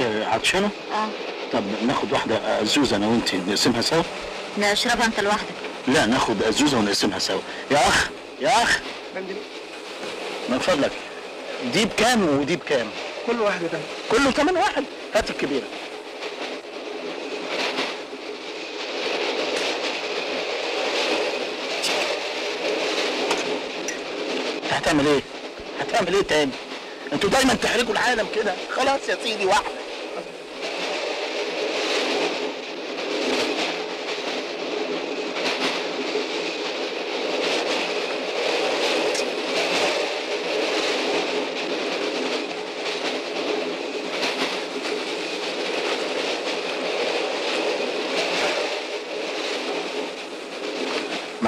انت عطشانة؟ آه. طب ناخد واحدة ازوزه أنا وأنت نقسمها سوا؟ لا اشربها أنت لوحدك. لا ناخد ازوزه ونقسمها سوا. يا أخ يا أخ. من فضلك. دي بكام ودي بكام؟ كل واحدة ده. كله كمان واحد. هات الكبيرة. هتعمل إيه؟ هتعمل إيه تاني؟ أنتوا دايما تحرجوا العالم كده. خلاص يا سيدي واحدة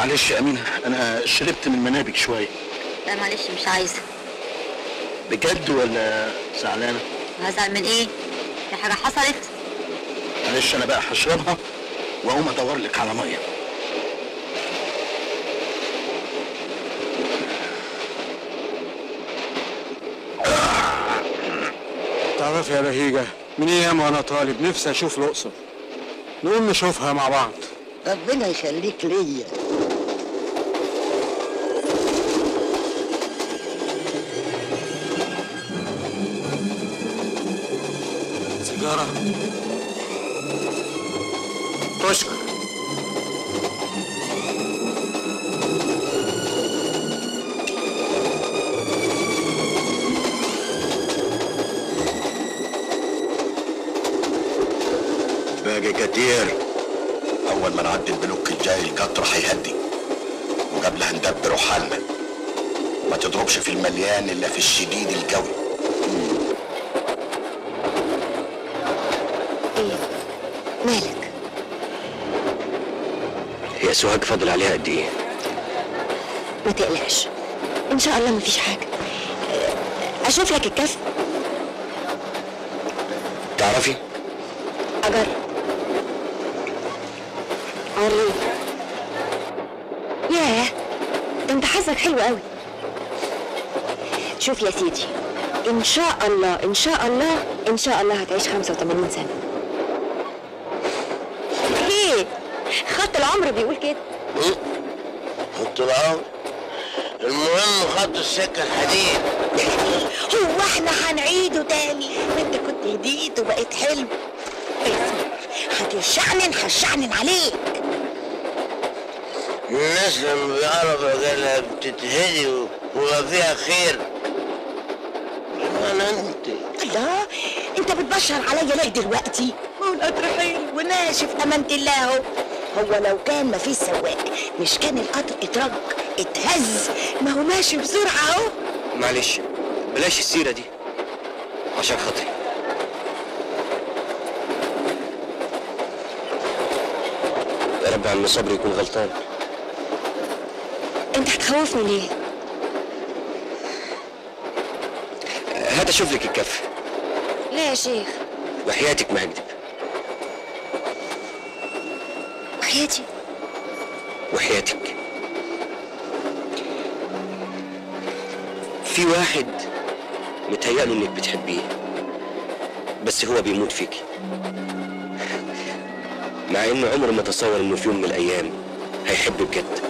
معلش يا أمينة أنا شربت من منابك شوية. لا معلش مش عايزة. بجد ولا زعلانة؟ هزعل من إيه؟ في حاجة حصلت؟ معلش أنا بقى هشربها وأقوم أدور لك على مية. تعرف يا بهيجة من أيام وأنا طالب نفسي أشوف الأقصر. نقوم نشوفها مع بعض. ربنا يخليك ليا. تشكر باقي كتير أول ما نعدي البلوك الجاي القطر هيهدي وقبلها ندبروا حالنا. ما تضربش في المليان إلا في الشديد القوي مالك هي سوهاج فاضل عليها قد إيه؟ ما تقلقش. إن شاء الله مفيش حاجة. أشوف لك الكف. تعرفي؟ أجرب. وريني ياه ده أنت حظك حلو قوي شوف يا سيدي إن شاء الله إن شاء الله إن شاء الله هتعيش 85 سنة إيه خط العمر بيقول كده. خط العمر المهم خط السكة الحديد. هو إحنا هنعيده تاني. ما انت كنت هديت وبقيت حلو. هتشعنن هشعنن عليك. الناس لما بيعرفوا رجالها بتتهدي وما فيها خير. أنا أنت. الله انت بتبشر عليا ليه دلوقتي. هو القطر حلو. وناشف أمانة الله أهو. هو لو كان مفيش سواق مش كان القطر اترج اتهز ما هو ماشي بسرعة أهو. معلش بلاش السيرة دي عشان خاطري. يا رب عم صبري يكون غلطان. أنت هتخوفني ليه؟ هات أشوف لك الكف. ليه يا شيخ. وحياتك ما هكدب وحياتي وحياتك. في واحد متهيأله إنك بتحبيه بس هو بيموت فيكي مع انه عمره ما تصور إنه في يوم من الأيام هيحب بجد.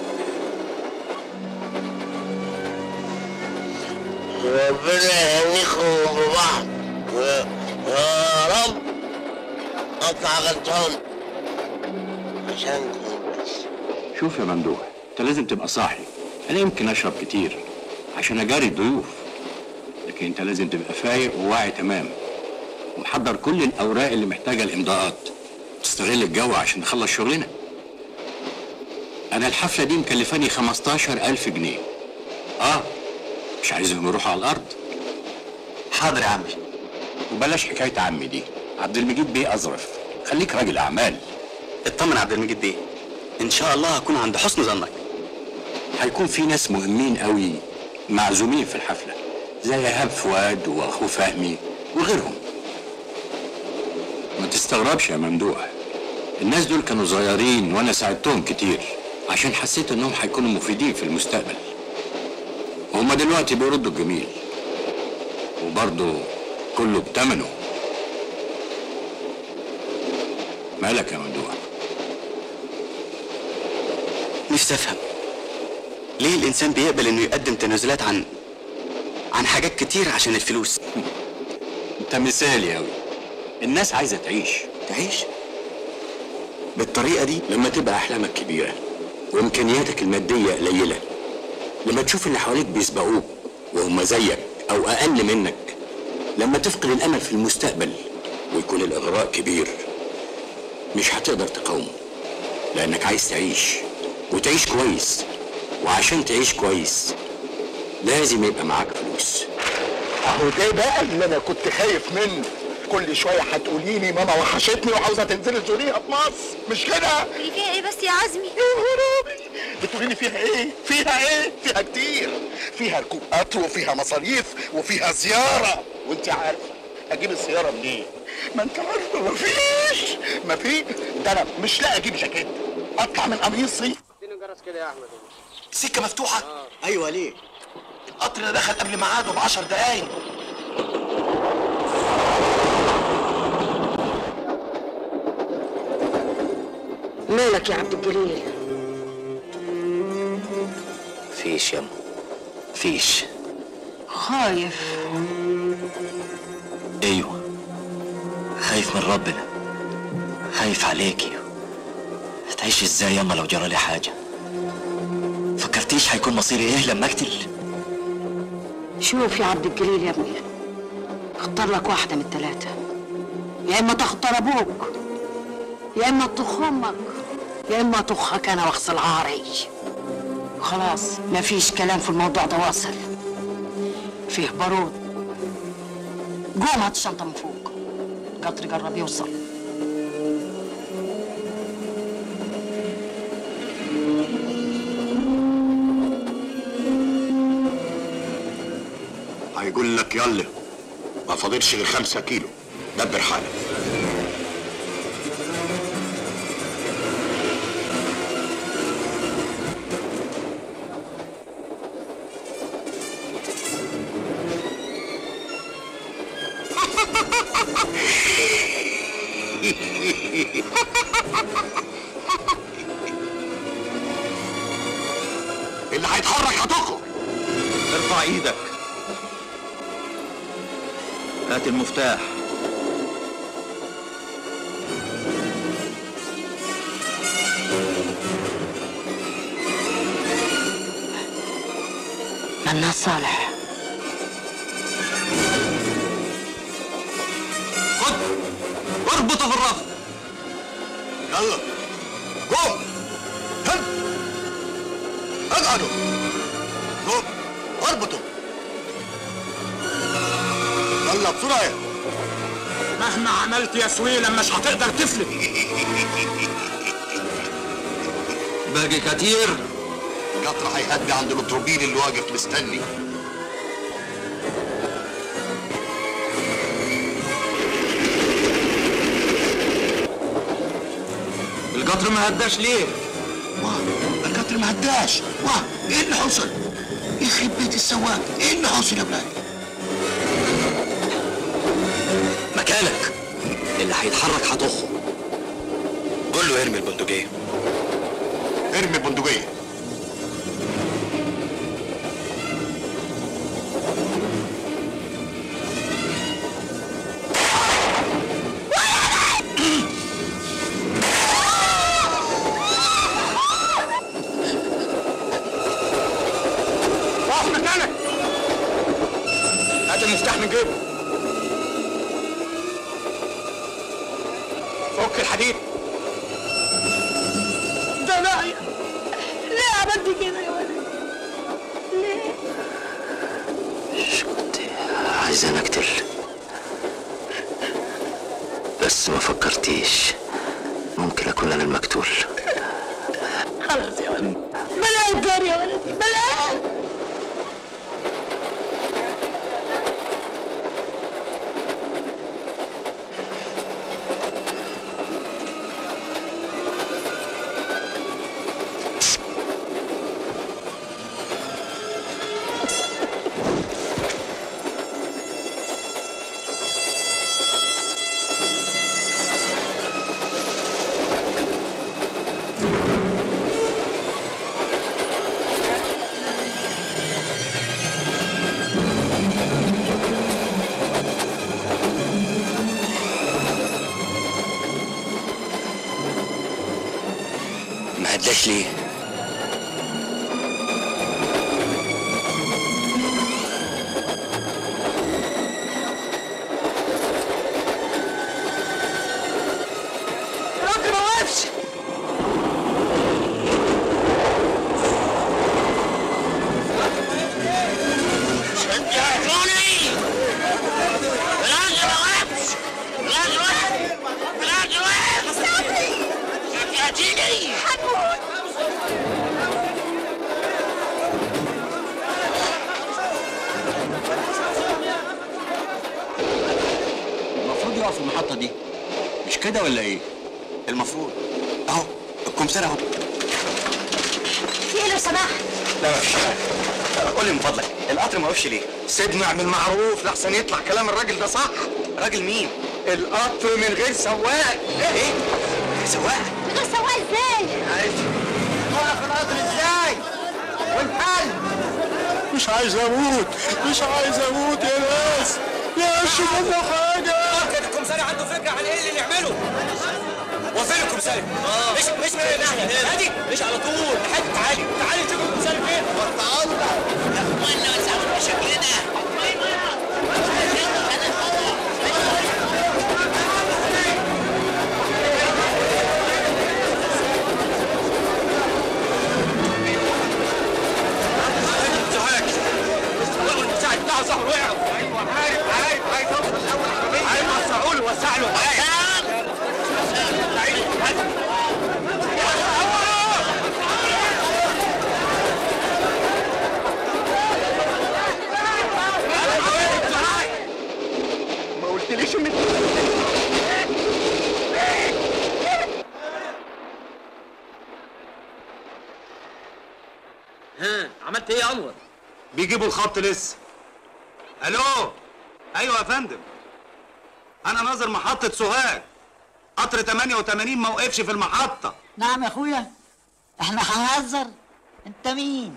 ربنا يهنيكم ببعض ويا رب. أطلع غلطان. عشانكم بس شوف يا ممدوح انت لازم تبقى صاحي. أنا يمكن أشرب كتير عشان أجاري الضيوف. لكن أنت لازم تبقى فايق وواعي تمام. ومحضر كل الأوراق اللي محتاجة الإمضاءات. تستغل الجو عشان نخلص شغلنا. أنا الحفلة دي مكلفاني 15000 جنيه. آه مش عايزهم يروحوا على الأرض؟ حاضر يا عمي. وبلاش حكاية عمي دي. عبد المجيد بيه أظرف. خليك راجل أعمال. اطمن عبد المجيد بيه. إن شاء الله هكون عند حسن ظنك. هيكون في ناس مهمين قوي معزومين في الحفلة زي ايهاب فؤاد واخوه فهمي وغيرهم. ما تستغربش يا ممدوح. الناس دول كانوا صغيرين وأنا ساعدتهم كتير عشان حسيت إنهم هيكونوا مفيدين في المستقبل. وهم دلوقتي بيردوا الجميل وبرضه كله بتمنه. مالك يا ممدوح؟ نفسي افهم ليه الإنسان بيقبل إنه يقدم تنازلات عن عن حاجات كتير عشان الفلوس؟ انت مثالي قوي الناس عايزة تعيش. تعيش؟ بالطريقة دي لما تبقى أحلامك كبيرة وإمكانياتك المادية قليلة لما تشوف اللي حواليك بيسبقوك وهم زيك أو أقل منك لما تفقد الأمل في المستقبل ويكون الإغراء كبير مش هتقدر تقاومه لأنك عايز تعيش. وتعيش كويس. وعشان تعيش كويس لازم يبقى معاك فلوس. أهو ده بقى اللي أنا كنت خايف منه. كل شوية هتقولي لي ماما وحشتني وعاوزة تنزلي تزوريها في مصر. مش كده؟ اللي فيها إيه بس يا عزمي؟ بتقولي لي فيها إيه؟ فيها إيه؟ فيها كتير. فيها ركوب قطر وفيها مصاريف وفيها زيارة. وانت عارفة أجيب الزيارة منين؟ ما انت عارفة مفيش. مفيش. ده أنا مش لاقي أجيب جاكيت. أطلع من قميصي. جرس كده يا أحمد. السكه مفتوحة؟ أيوه ليه؟ القطر ده دخل قبل ميعاده ب 10 دقايق. مالك يا عبد الجليل؟ فيش ياما فيش. خايف. أيوه. خايف من ربنا. خايف عليكي هتعيش إزاي ياما لو جرى لي حاجة؟ فكرتيش هيكون مصيري إيه لما أقتل؟ شوف يا عبد الجليل يا ابني اختار لك واحدة من الثلاثة يا إما تختار أبوك يا إما تطخ أمك يا إما أطخك أنا وأغسل عاري. خلاص مفيش كلام في الموضوع ده واصل. فيه بارود. قوم هات الشنطة من فوق. قطر جرب يوصل. هيقول لك يلا ما فاضلش غير خمسة كيلو. دبر حالك. كتير. قطر هيهدي عند الاوتوموبيل اللي واقف مستني. القطر ما هداش ليه؟ واه القطر ما هداش. واه إيه اللي حصل يخرب بيت السواق إيه اللي حصل يا إبراهيم مكانك. اللي هيتحرك هتخه قول له ارمي البندقية ارمي البندقية اقف الكمسار اهو في إيه لو سمحت لا ما فيش حاجة قول لي من فضلك. القطر ما وقفش ليه؟ سيبنا اعمل معروف لحسن يطلع كلام الراجل ده صح؟ راجل مين؟ القطر من غير سواق. إيه؟ سواق. من غير سواق إزاي؟ وقف القطر إزاي؟ والحل. مش عايز أموت. مش عايز أموت يا ناس. يا شوفوا حاجة. كده الكمساري عنده فكرة عن إيه اللي نعمله. هو فين الكمساري؟ مش مش من الناحية. هادي مش على طول. لحد تعالي. تعالي شوف الكمساري فين. تعالوا يا اخوانا المساعد بتاعه صح وقع أيوه عارف. عارف عايز اوصل الأول عايز وسعوا له وسع له ما قلتليش ان ها عملت إيه يا انور؟ بيجيبوا الخط لسه. ألو؟ أيوه يا فندم. أنا ناظر محطة سوهاج. قطر 88 ما وقفش في المحطة. نعم يا اخويا. إحنا هنهزر. انت مين؟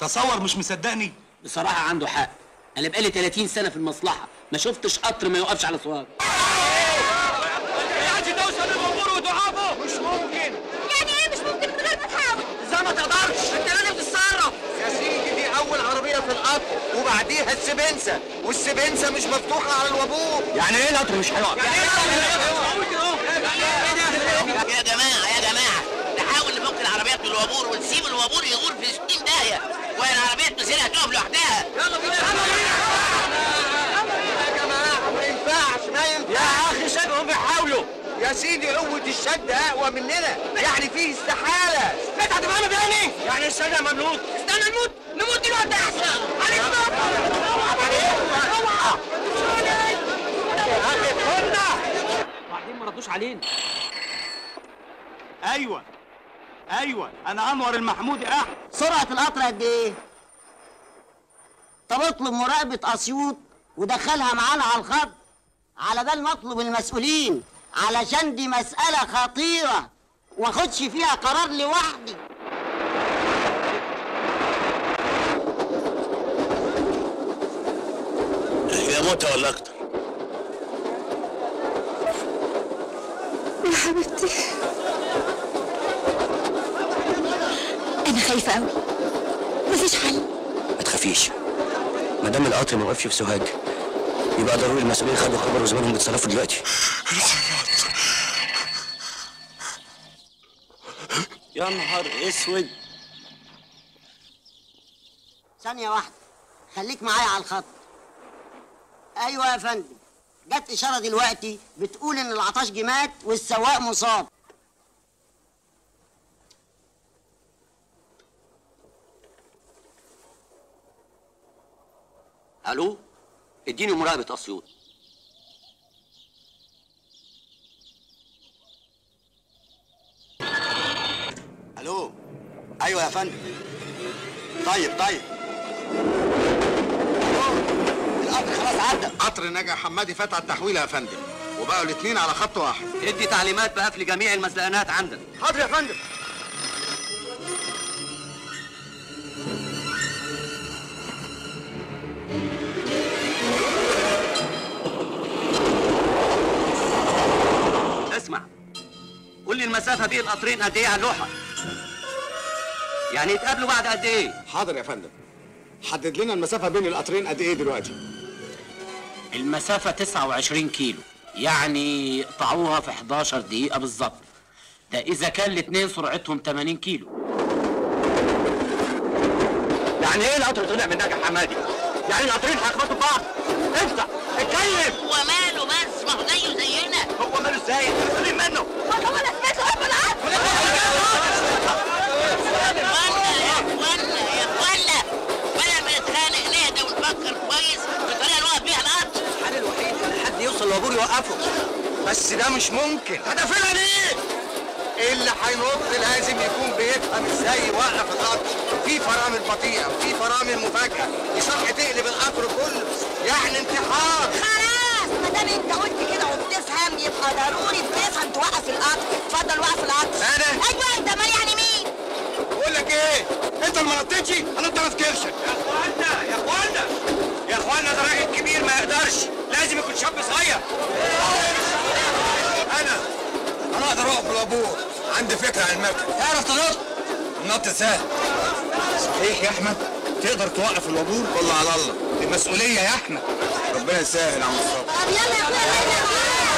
تصور مش مصدقني. بصراحة عنده حق. أنا بقالي 30 سنة في المصلحة. ما شفتش قطر ما يوقفش على سواق في القطر وبعديها السبنسة والسبنسة مش مفتوحة على الوابور يعني إيه القطر مش هيقف؟ يعني إيه القطر يا جماعة يا جماعة نحاول نفك العربيات من الوابور ونسيب الوابور يغور في 60 داهية. وهي العربية تنزلها تقف لوحدها. يلا بينا. يلا بينا. يا جماعة ما ينفعش ما ينفعش. يا أخي شكلهم بيحاولوا. سيدي قوة الشد أقوى مننا. يعني فيه استحالة. انت هتبقى تاني يعني الشد مملوك استنى نموت. نموت دلوقتي. احسن عليك وبعدين ما ردوش علينا. أيوه. أيوه. أنا أنور المحمودي احمد سرعة القطر قد إيه؟ طب اطلب مراقبة أسيوط ودخلها معانا على الخط. على بال ما اطلب المسؤولين. علشان دي مسألة خطيرة. واخدش فيها قرار لوحدي. هي موتة ولا أكتر؟ يا حبيبتي. أنا خايفة قوي مفيش حل. ما تخافيش. ما دام القطر ما وقفش في سوهاج. يبقى ضروري المسؤولين خدوا خبر وزمانهم بيتصرفوا دلوقتي. يا نهار اسود. ثانية واحدة. خليك معايا على الخط. أيوه يا فندم. جت إشارة دلوقتي بتقول إن العطاشجي مات والسواق مصاب. ألو؟ اديني مراقبة أسيوط. ألو؟ أيوه يا فندم. طيب طيب. القطر خلاص عدى. قطر نجا حمادي فات على التحويل يا فندم وبقوا الاثنين على خط واحد. ادي تعليمات بقفل جميع المزلقانات عندك. حاضر يا فندم. قول لي المسافة بين القطرين قد إيه على اللوحة يعني يتقابلوا بعد قد إيه؟ حاضر يا فندم. حدد لنا المسافة بين القطرين قد إيه دلوقتي؟ المسافة 29 كيلو. يعني يقطعوها في 11 دقيقة بالظبط. ده إذا كان الاتنين سرعتهم 80 كيلو. يعني إيه القطر طلع من نجا حمادي؟ يعني القطرين هيخبطوا بعض. افتح اتكلم. هو ماله بس؟ ما هو زيه زينا. هو ماله إزاي؟ مسؤولين منه. ما هو أنا سمعت رب العصر يا إخوانا يا إخوانا. بدل ما نتخانق نهدى ونفكر كويس بطريقة نوقف بيها القطر الحل الوحيد إن حد يوصل للوابور يوقفه بس ده مش ممكن. هدفنا ليه؟ اللي هينط لازم يكون بيفهم إزاي يوقف القطر في فرامل بطيئة وفي فرامل مفاجئه يصح تقلب القطر كله. يعني انتحار. خلاص ما دام انت قلت كده وبتفهم يبقى ضروري بتفهم توقف القطر اتفضل وقف القطر أنا؟ أيوه انت امال يعني مين؟ بقول لك إيه؟ أنت اللي ما نطيتش؟ أنا في كرشك يا إخوانا يا إخوانا. يا إخوانا ده راجل كبير ما يقدرش. لازم يكون شاب صغير. أنا أنا أقدر أقف بالابور عندي فكرة عن المركب. تعرف تنط؟ النط سهل صحيح يا أحمد. تقدر توقف الوابور والله على الله. دي مسؤولية يا أحمد. ربنا يسهل يا عم مصطفى طب يلا يا اخوانا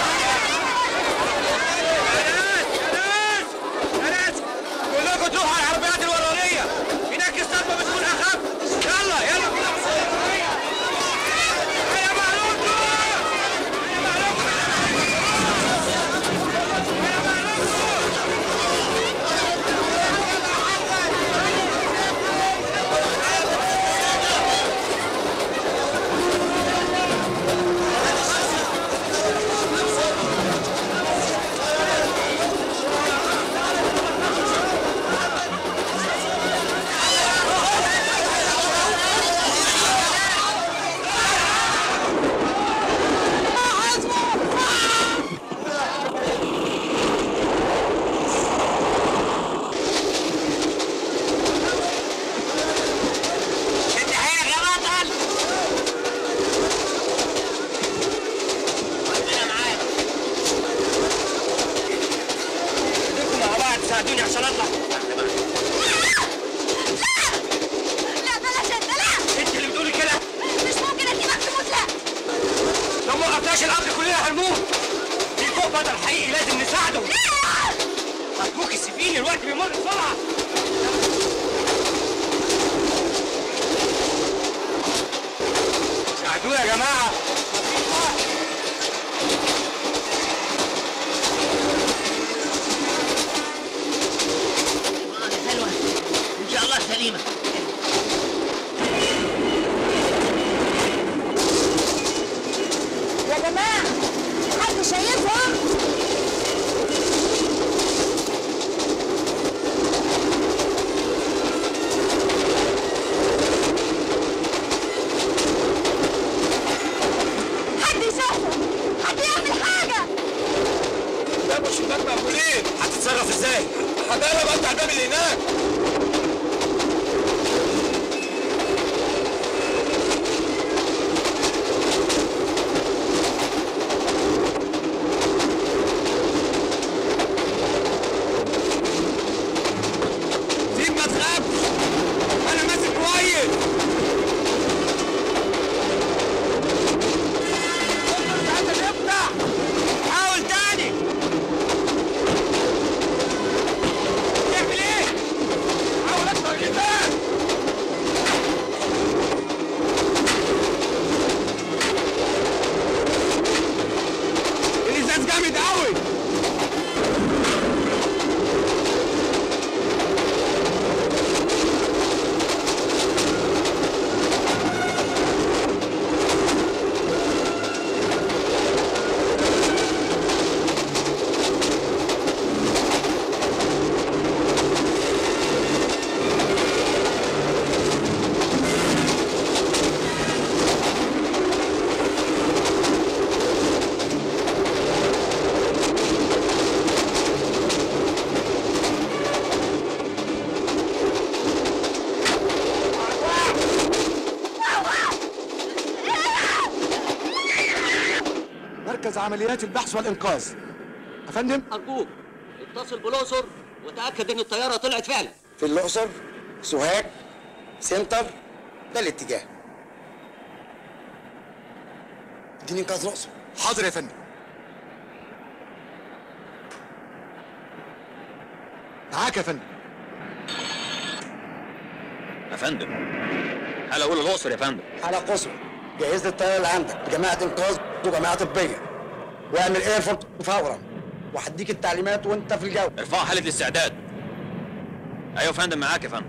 kadar da bilin ha! عمليات البحث والإنقاذ. يا فندم أرجوك اتصل بالأقصر وتأكد إن الطيارة طلعت فعلا. في الأقصر سوهاج سنتر ده الاتجاه. إديني إنقاذ الأقصر. حاضر يا فندم. معاك يا فندم. يا فندم حالة أولى الأقصر يا فندم؟ حالة قصوى جهز لي الطيارة اللي عندك بجماعه إنقاذ وجماعة طبية. واعمل ايرفورت فورا. وهديك التعليمات وانت في الجو. ارفعوا حالة الاستعداد. يا فندم معاك يا فندم.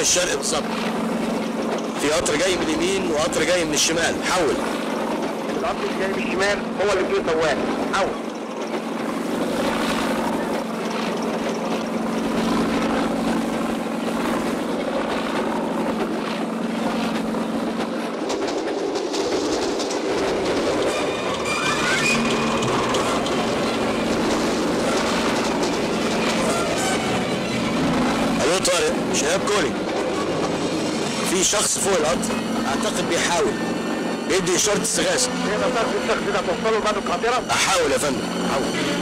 اتجاه الشرق بالظبط. في قطر جاي من اليمين وقطر جاي من الشمال. حول. القطر اللي جاي من الشمال هو اللي فيه سواق حول ألو طارق شهاب كولي في شخص فوق القطر أعتقد بيحاول. بيدي اشاره استغاثه تقدر تعرف الشخص ده توصله بعد أحاول يا فندم. أحاول.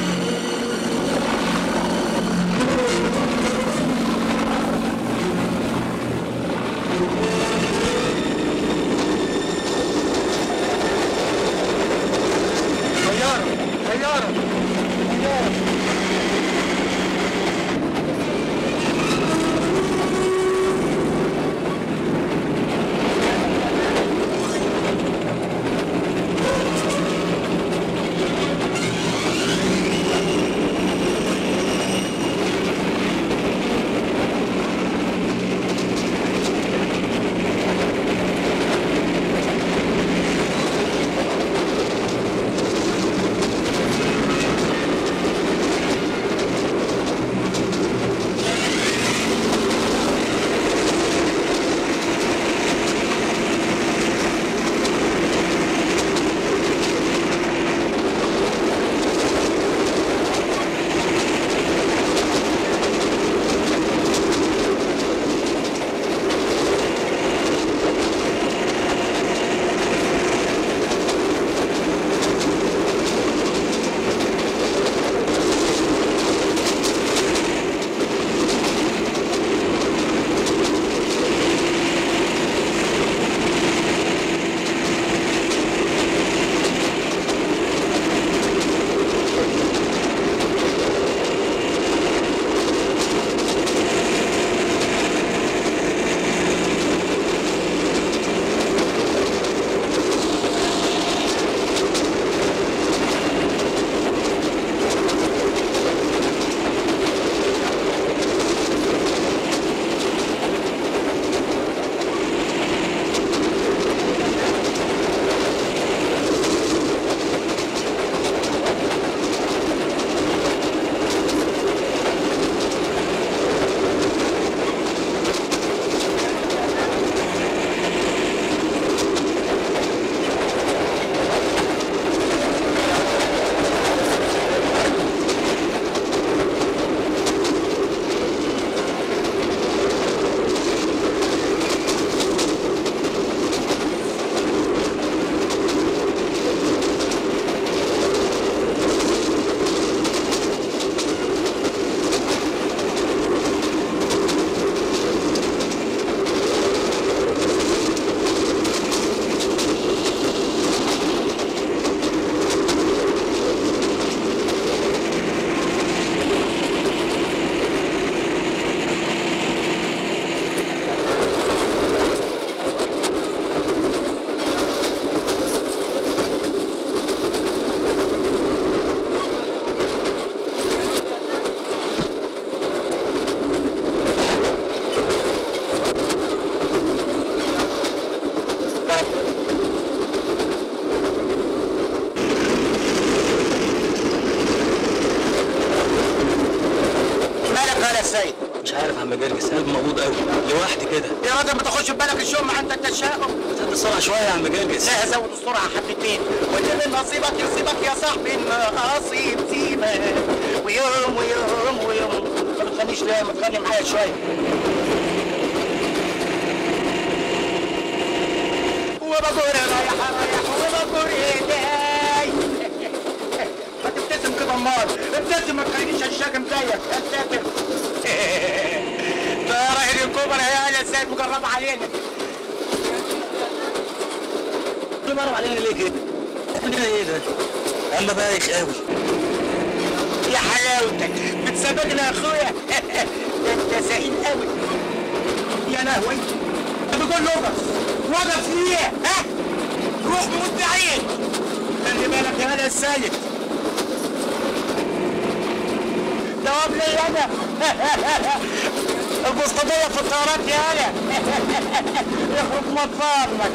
مطارك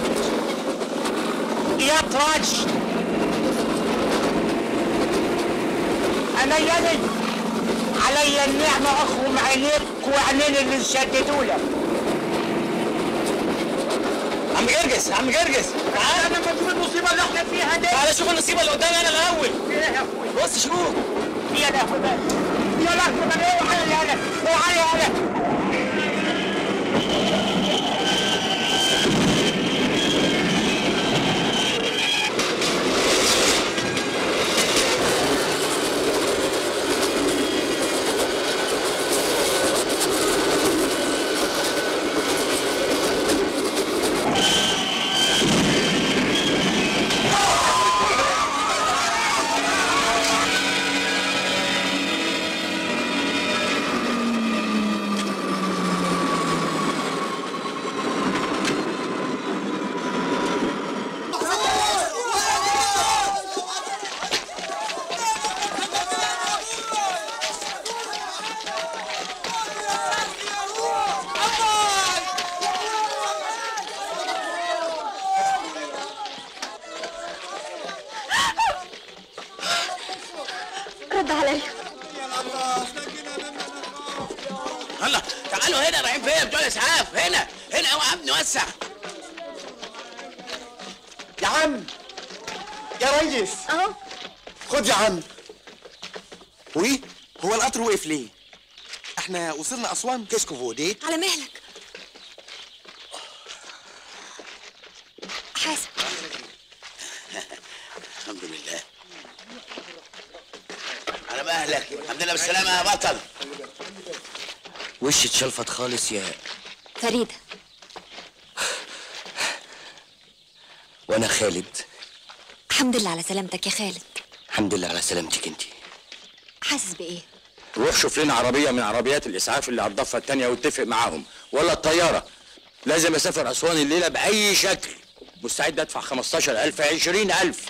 يا تراش أنا يدي علي النعمة اخرم عينيك وعينين اللي شددوا لك عم جرجس عم جرجس تعال أنا بشوف المصيبة اللي إحنا فيها دي تعالى شوف النصيبه اللي قدامي أنا الأول إيه يا أخوي بص شوف يا لهوي يا لهوي اوعى يا هلا اوعى يا هلا رد عليا هلا تعالوا هنا رايحين فين بتوع الاسعاف هنا هنا يا عم نوسع يا عم يا ريس اهو خد يا عم وي هو القطر وقف ليه؟ اسوان كيسكو فودي. على مهلك. حاسب الحمد لله. على مهلك. الحمد لله بالسلامة يا بطل. وش اتشلفت خالص يا فريدة. وأنا خالد. الحمد لله على سلامتك يا خالد. الحمد لله على سلامتك انت حاسس بإيه؟ روح شوف لنا عربية من عربيات الإسعاف اللي على الضفة الثانية واتفق معاهم. ولا الطيارة. لازم أسافر أسوان الليلة بأي شكل. مستعد أدفع 15000 20000